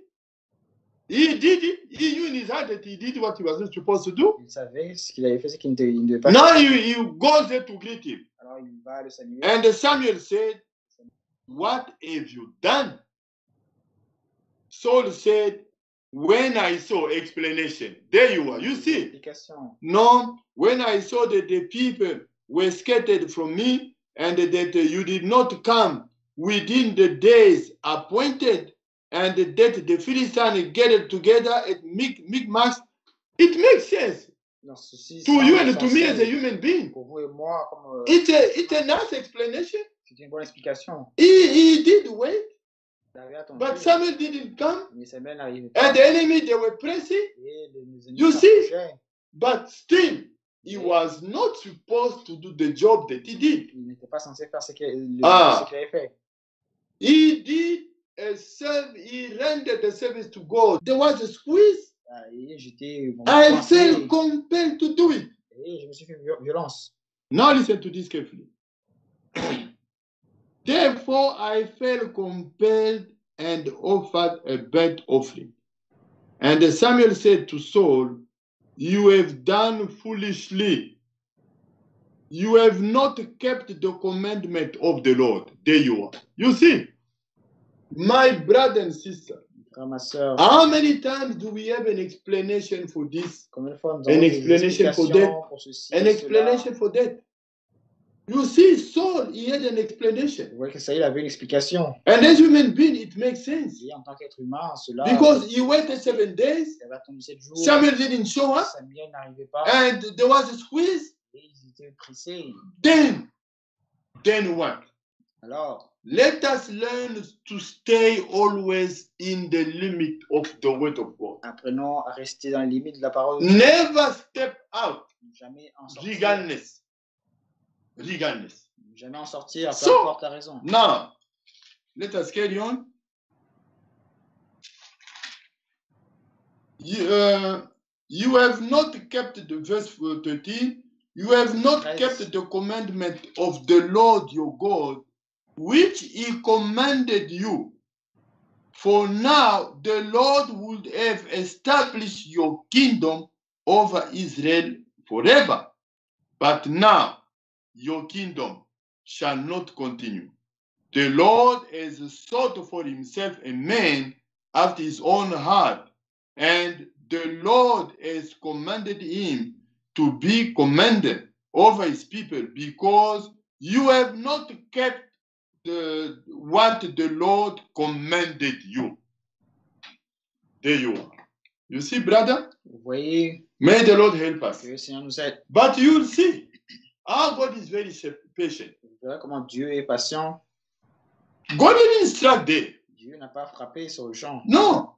he did it. He knew in his heart that he did what he was supposed to do. Il savait ce qu'il avait fait, c'est qu'il ne devait- il ne devait pas Now he, he goes there to greet him. Alors il va le saluer. And Samuel said, What have you done? Saul said, When I saw explanation, there you are. You see, no, when I saw that the people were scattered from me and that you did not come within the days appointed and that the Philistines gathered together at Mic- it makes sense Non, ceci to you and to me as a human being. pour vous et moi, comme euh, It's a, it's a nice explanation. c'est une bonne explication. He, he did wait, Il avait attendu, but Samuel didn't come. mais Samuel n'arrivait And the enemy, they were pressing, Et les, les ennemis You see? but still, he was not supposed to do the job that he did. Il n'était pas censé faire ce qu'il Ah. avait fait. He did a serve, he rendered the service to God. There was a squeeze. Ah, j'étais I felt compelled to do it. Et je me suis fait violence. Now listen to this carefully. *clears throat* Therefore, I felt compelled and offered a burnt offering. And Samuel said to Saul, You have done foolishly. You have not kept the commandment of the Lord. There you are. You see, my brother and sister, soeur, how many times do we have an explanation for this? combien de fois nous An explanation for ceci, An cela? explanation for that. You see, Saul, he had an explanation. Vous voyez que ça, il avait une explication. And as human being, it makes sense. Et en tant qu'être humain, cela. Because he waited seven days, il avait attendu sept jours. Samuel didn't show up, Samuel n'arrivait pas. and there was a squeeze. Et ils étaient pressés. Then, then what? Alors, Let us learn to stay always in the limit of the word of God. apprenons à rester dans les limites de la parole de Dieu. Never step out, Jamais en sortir. regardless. Regardless. Jamais en sortir, peu So- importe la raison. Now, let us carry on. You, uh, you have not kept the verse 13. You have not kept the commandment of the Lord your God, which he commanded you. For now the Lord would have established your kingdom over Israel forever. But now your kingdom shall not continue. The Lord has sought for himself a man after his own heart, and the Lord has commanded him to be commanded over his people because you have not kept the, what the Lord commanded you. There you are. You see, brother? Voyez? May the Lord help us. que le Seigneur nous aide. But you'll see, our God is very patient. Vous comment Dieu est patient. God didn't instruct there. Dieu n'a pas frappé sur le champ. No.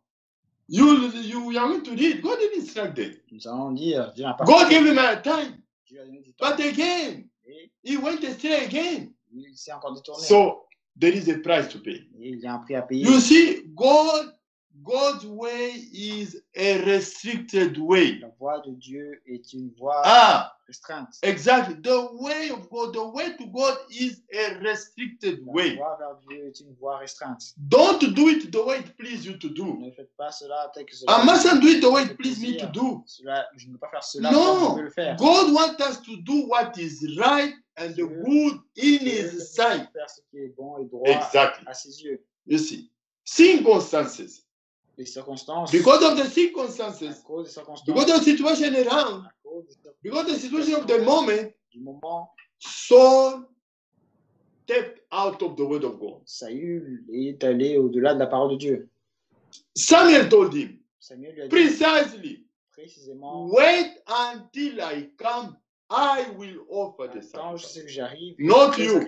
You, you are going to read. God didn't instruct them. Nous allons dire, Dieu n'a pas God frappé. gave him a time. Dieu a donné du temps. But again, Et he went astray again. Il s'est encore détourné. So there is a price to pay. Il y a un prix à payer. You see, God, God's way is a restricted way. La voie de Dieu est une voie Ah, restreinte. exactly. The way of God, the way to God is a restricted La way. voie vers Dieu est une voie restreinte. Don't do it the way it pleases you to do. Ne faites pas cela tel que cela. I mustn't do it the way it pleases me to do. cela je ne peux pas faire cela comme je No, veux le faire. God wants us to do what is right and Dieu- good in His sight. Faire ce qui est bon et droit Exactly. à ses yeux. You see, circumstances. Les circonstances. Because of the à circumstances, cause des circonstances. because of the situation des circonstances because of the situation of the moment, du moment, Saul stepped out of the word of God. Saül est allé au-delà de la parole de Dieu. Samuel told him Samuel lui a dit precisely, précisément wait until I come, I will offer the sacrifice. Not you.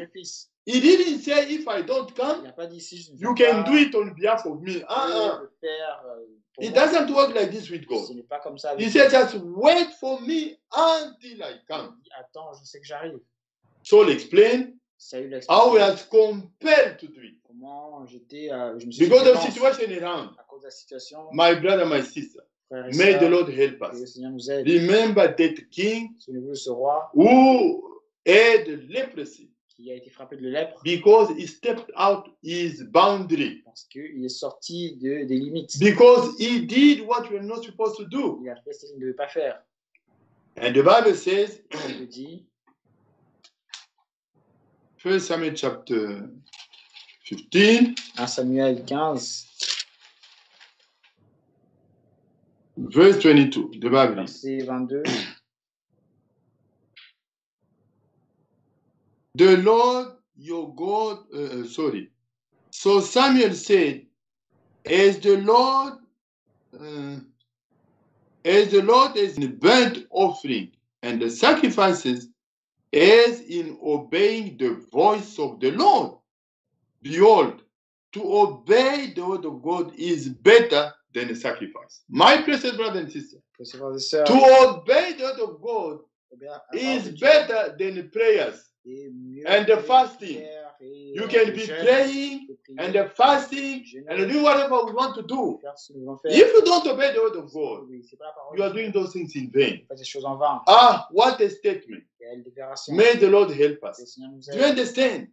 He didn't say if I don't Il come, n'a pas dit si je ne you can pas, do it on behalf of me. le faire. euh, It moi. doesn't work like this with God. Ce n'est pas comme ça. He avec said, just wait for me until I Dieu. come. Il dit, Attends, je sais que j'arrive. Saul a how expliqué was compelled to do it comment j'étais. euh, je me suis because of violence situation around. à cause de la situation. My brother, my sister, le us. Seigneur nous aide. Remember that king de ce roi who had leprosy qui a été frappé de lèpre because he stepped out his boundary, parce qu'il est sorti de, des limites. because he did what you're not supposed to do. Il a fait ce qu'il ne devait pas faire. And the Bible says, Il dit, First Samuel chapter 15, 1 Samuel 15, verse 22. The Bible verset 22. *clears throat* The Lord your God, uh, uh, sorry. So Samuel said, As the Lord, uh, as the Lord is in burnt offering and the sacrifices, as in obeying the voice of the Lord. Behold, to obey the word of God is better than a sacrifice. My precious brother and sister, to obey the word of God is better than prayers and the fasting. You can be praying and the fasting and do whatever we want to do. If you don't obey the word of God, you are doing those things in vain. Ah, what a statement. May the Lord help us. Do you understand?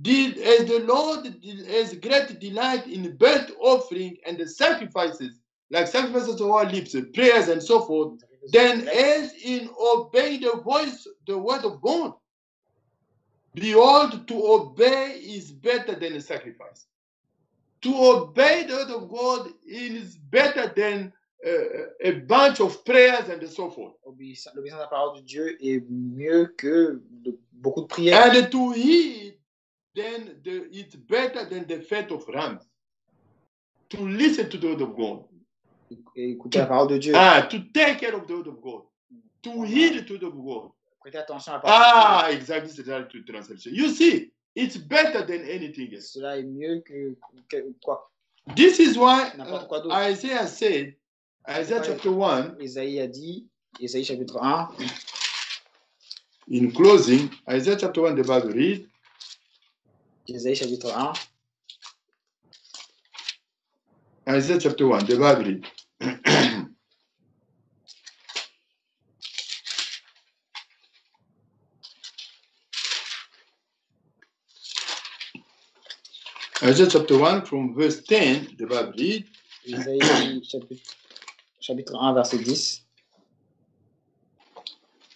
Did as the Lord did- has great delight in burnt offering and the sacrifices, like sacrifices of our lips, prayers and so forth, then as in obeying the voice, the word of God. Behold, to obey is better than a sacrifice. To obey the word of God is better than uh, a bunch of prayers and so forth. Obéissance- L'obéissance à la parole de Dieu est mieux que de- beaucoup de prières. And to heed, then the, it's better than the fat of rams. To listen to the word of God. Et écouter la parole de Ah, to take care of the word of God. To heed to the word of God. Prêtez attention à la parole de Ah, exactly, the translation. You see, it's better than anything else. Cela est mieux que, que quoi. This is why uh. Isaiah said, Isaiah chapter 1, Isaïe a dit, Isaïe chapitre 1, in closing, Isaiah chapter 1, the Bible read, Isaïe chapitre 1, Isaiah chapter 1, the Bible. Isaiah *clears throat* chapter 1, from verse 10, the Bible read, Isaïe chapitre, chapitre 1, verset 10.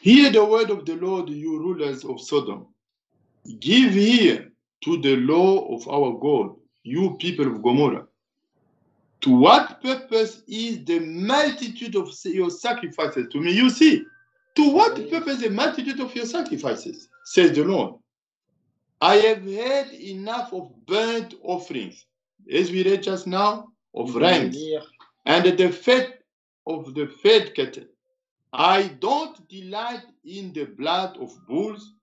Hear the word of the Lord, you rulers of Sodom. Give ear to the law of our God, you people of Gomorrah. To what purpose is the multitude of your sacrifices to me? You see, to what purpose the multitude of your sacrifices, says the Lord. I have had enough of burnt offerings, as we read just now, of Vous rams and the fat of the fed cattle. I don't delight in the blood of bulls,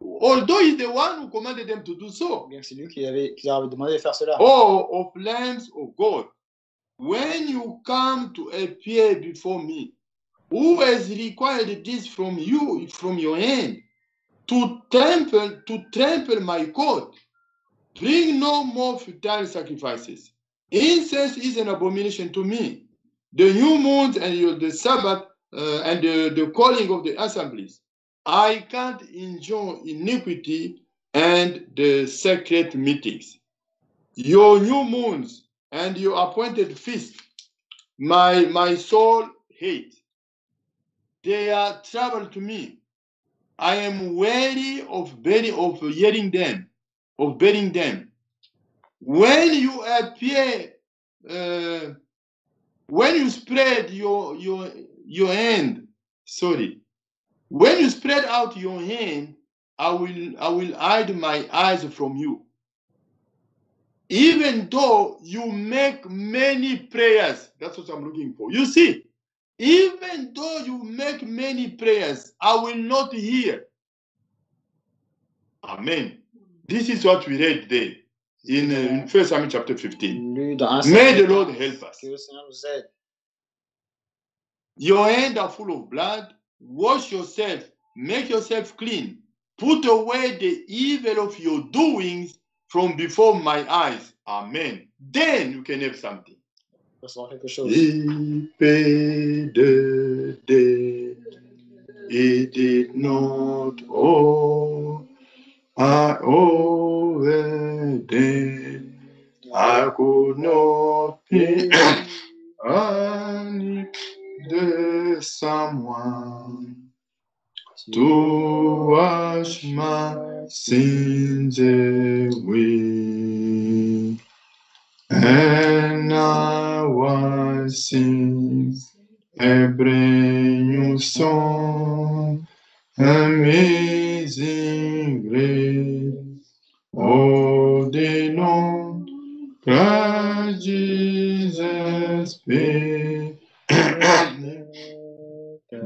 although he's the one who commanded them to do so, bien que c'est lui qui, avait, qui leur avait demandé de faire cela. or of lambs of God. When you come to appear before me, who has required this from you, from your hand, to trample, to trample my court? Bring no more futile sacrifices. Incense is an abomination to me. The new moons and the Sabbath uh, and the, the calling of the assemblies. I can't enjoy iniquity and the sacred meetings. Your new moons and your appointed feast, my my soul hates. They are trouble to me. I am weary of bearing of hearing them, of bearing them. When you appear, uh, when you spread your your your hand, sorry, when you spread out your hand, I will I will hide my eyes from you. Even though you make many prayers, that's what I'm looking for. You see, even though you make many prayers, I will not hear. Amen. This is what we read there in, uh, in First Samuel chapter 15. Lu dans 1 May the Lord help us. Que le Seigneur nous aide. Your hands are full of blood. Wash yourself. Make yourself clean. Put away the evil of your doings from before my eyes. Amen. Then you can have something. Did not. I. I could not. I need the someone to wash my sins away. And now I sing a brand new song, amazing grace. All Christ Jesus.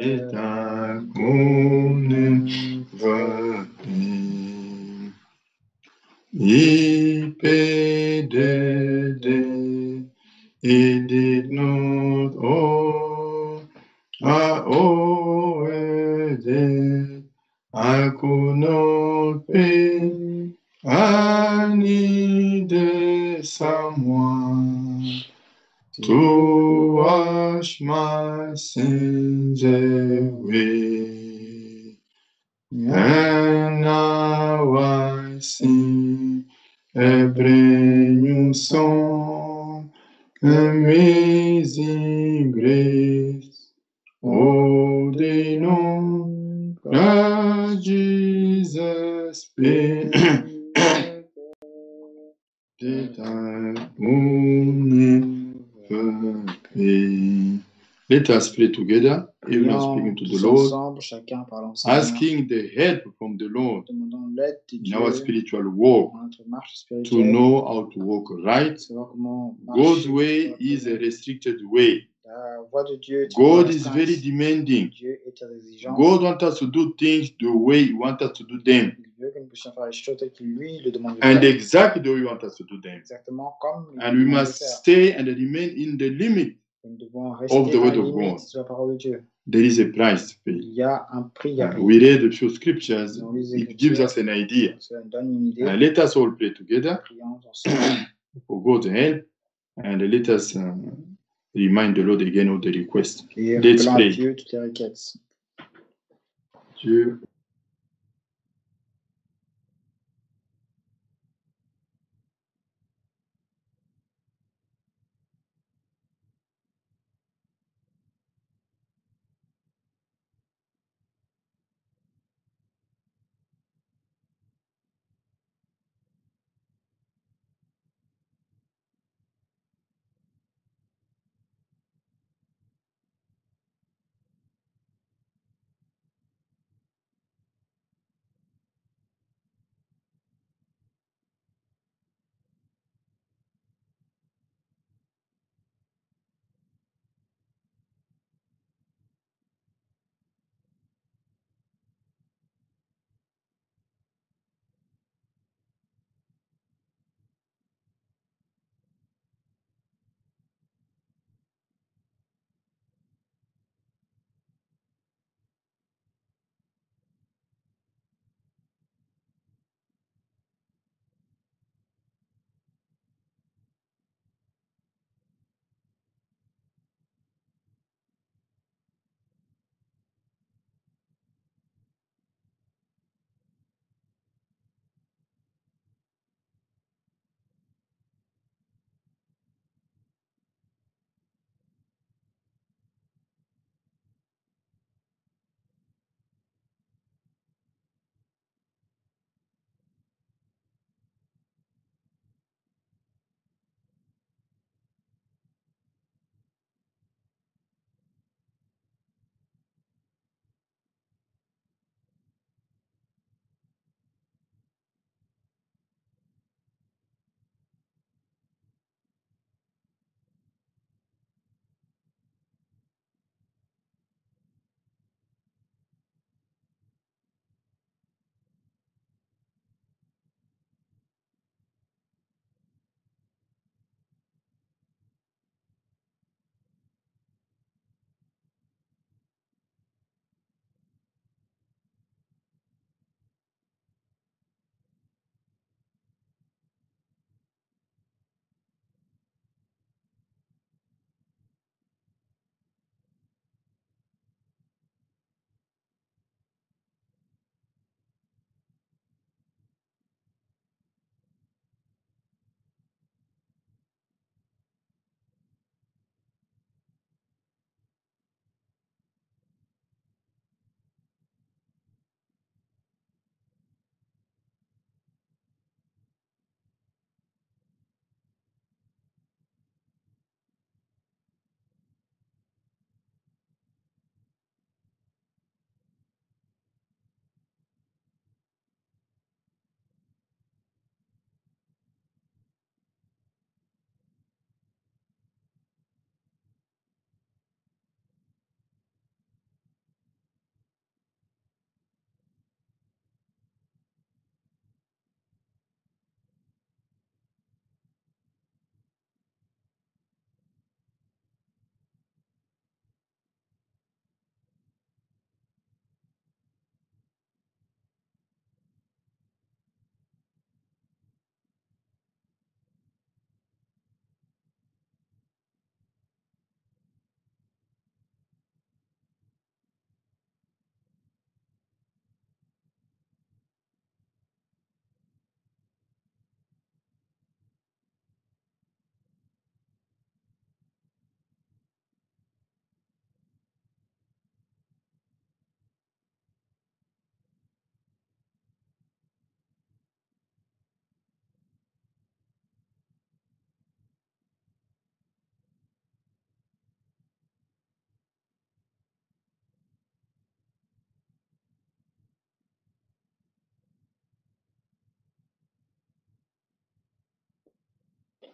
Let I never be. He paid the debt he did not owe. I owe a debt I could not pay. I needed someone to wash my sins away. And now I sing a brand new song, amazing grace. All day long, Christ Jesus paid that I. Let us pray together, everyone speaking to the Prions Lord, ensemble, chacun parlant asking the help from the Lord demandant l'aide de in Dieu our spiritual walk dans notre marche to spirituelle, know how to walk right. savoir comment God's marcher. way is a restricted way. La voie de Dieu est une voie God is restreinte. very demanding. Dieu est très exigeant. God wants us to do things the way He wants us to do them, Il veut que nous puissions faire les choses telles qu'il lui le demande de and faire. exactly the way He wants us to do them. Exactement comme il And nous we demande de must faire. stay and remain in the limit. Nous devons rester of the dans word of God. de la parole de Dieu. There is a price to pay. Il y a un prix à payer. we read a few scriptures. It gives us an idea. Cela nous donne une idée. Uh, let us all pray together *coughs* *coughs* for God's help, and let us uh, remind the Lord again of the request. Et Let's pray. Dieu toutes les requêtes. Dieu,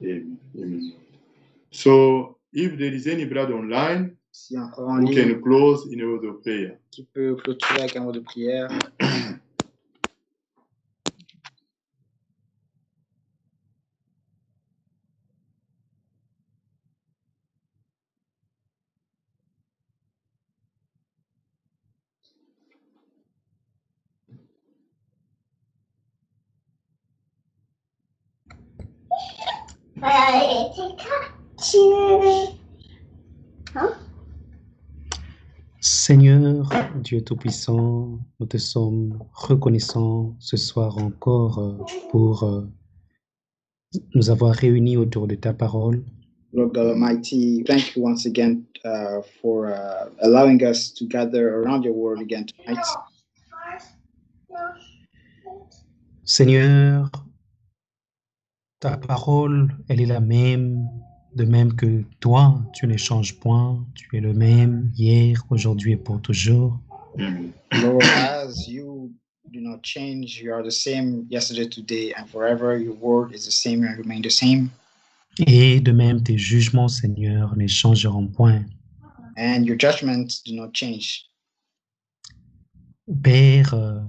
Amen. Amen. So, if there is any brother online Si who can close in a word of prayer. qui peut clôturer avec un mot de prière. Seigneur, Dieu Tout-Puissant, nous te sommes reconnaissants ce soir encore euh, pour euh, nous avoir réunis autour de ta parole. Lord God Almighty, thank you once again uh, for uh, allowing us to gather around your word again tonight. Seigneur, ta parole, elle est la même, de même que toi, tu ne changes point, tu es le même hier, aujourd'hui et pour toujours. Amen. Lord, as you do not change, you are the same yesterday, today, and forever. Your word is the same and remain the same. Et de même, tes jugements, Seigneur, ne changeront point. And your judgments do not change. Père, euh,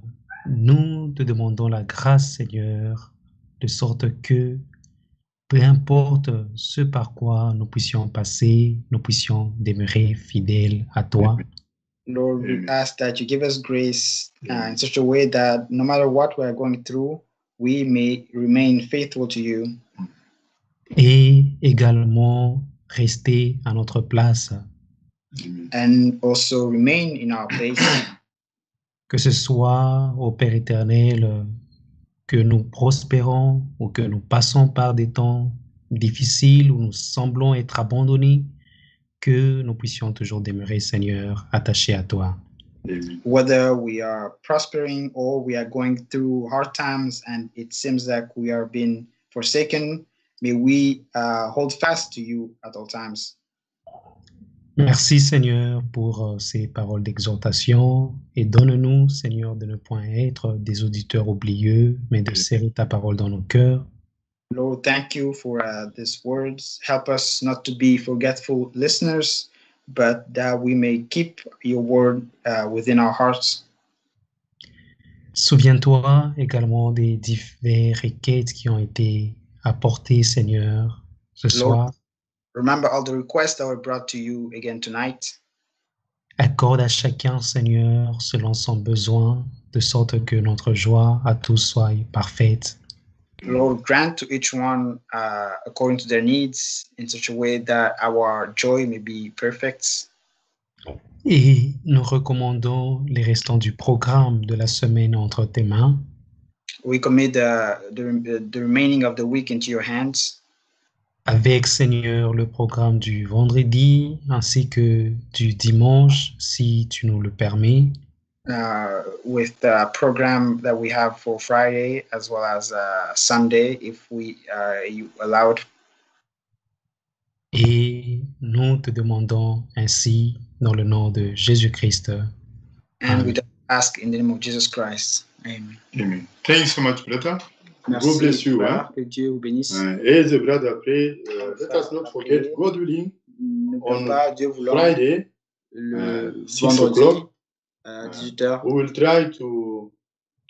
nous te demandons la grâce, Seigneur, de sorte que, peu importe ce par quoi nous puissions passer, nous puissions demeurer fidèles à toi. Lord, we Amen. ask that you give us grace uh, in such a way that no matter what we are going through, we may remain faithful to you Et également rester à notre place, and also remain in our place. *coughs* que ce soit au Père éternel, que nous prospérons ou que nous passons par des temps difficiles où nous semblons être abandonnés, que nous puissions toujours demeurer, Seigneur, attachés à toi. Whether we are prospering or we are going through hard times and it seems like we are being forsaken, may we uh, hold fast to you at all times. Merci, Seigneur, pour euh, ces paroles d'exhortation et donne-nous, Seigneur, de ne point être des auditeurs oublieux, mais de serrer ta parole dans nos cœurs Lord, thank you for uh, these words. Help us not to be forgetful listeners, but that we may keep your word uh, within our hearts. Souviens-toi également des requêtes qui ont été apportées, Seigneur, ce Lord. soir. Remember all the requests that were brought to you again tonight. Accorde à chacun, Seigneur, selon son besoin, de sorte que notre joie à tous soit parfaite. Lord, grant to each one uh, according to their needs in such a way that our joy may be perfect. Et nous recommandons les restants du programme de la semaine entre tes mains. We commit the, the, the remaining of the week into your hands, avec Seigneur le programme du vendredi ainsi que du dimanche, si tu nous le permets. Uh, with the program that we have for Friday as well as uh, Sunday, if we uh, you allow it. Et nous te demandons ainsi, dans le nom de Jésus-Christ. And we Amen. ask in the name of Jesus Christ. Amen. Amen. Thanks so much, brother. Merci. bless you, frère. Que Dieu vous bénisse. Uh, as brother pray, uh, let us not forget, God willing, on pas, Dieu voulant, Friday, le uh, 6 vendredi o'clock, 18h, we will try to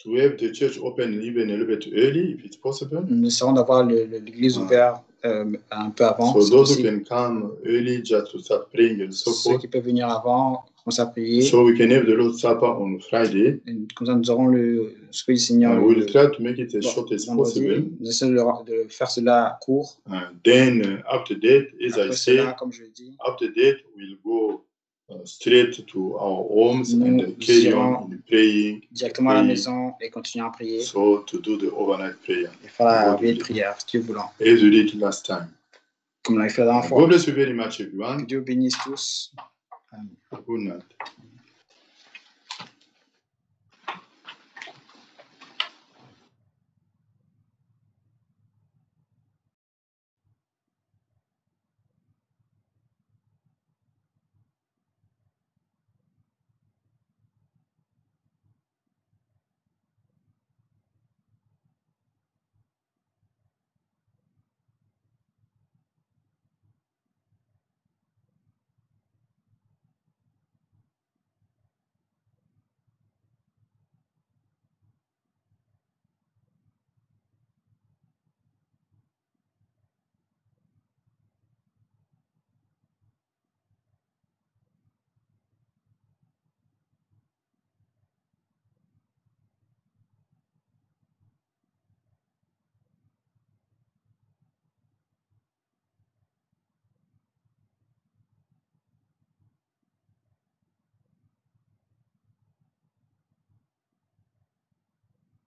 to have the church open even a little bit early if it's possible. nous essaierons d'avoir l'église ouverte euh, un peu avant. So those who can come early just to start praying and so Ceux forth. qui peuvent venir avant, commencer à prier. So we can have the Lord's Supper on Friday. Et Comme ça, nous aurons le souper du Seigneur. Uh, le- we'll try to make it as Bon, short as vendredi. possible. Nous essayons de, de faire cela court. Uh, then uh, after that, as I Après cela, said, comme je l'ai dit, after that we'll go straight to our homes and Nous carry irons on in praying. directement à la maison et continuer à prier So to do the overnight prayer, et faire la veille de prière, Dieu voulant. as we did last time. Comme fait la dernière fois. God bless you very much, Que everyone. Dieu bénisse tous. Good night.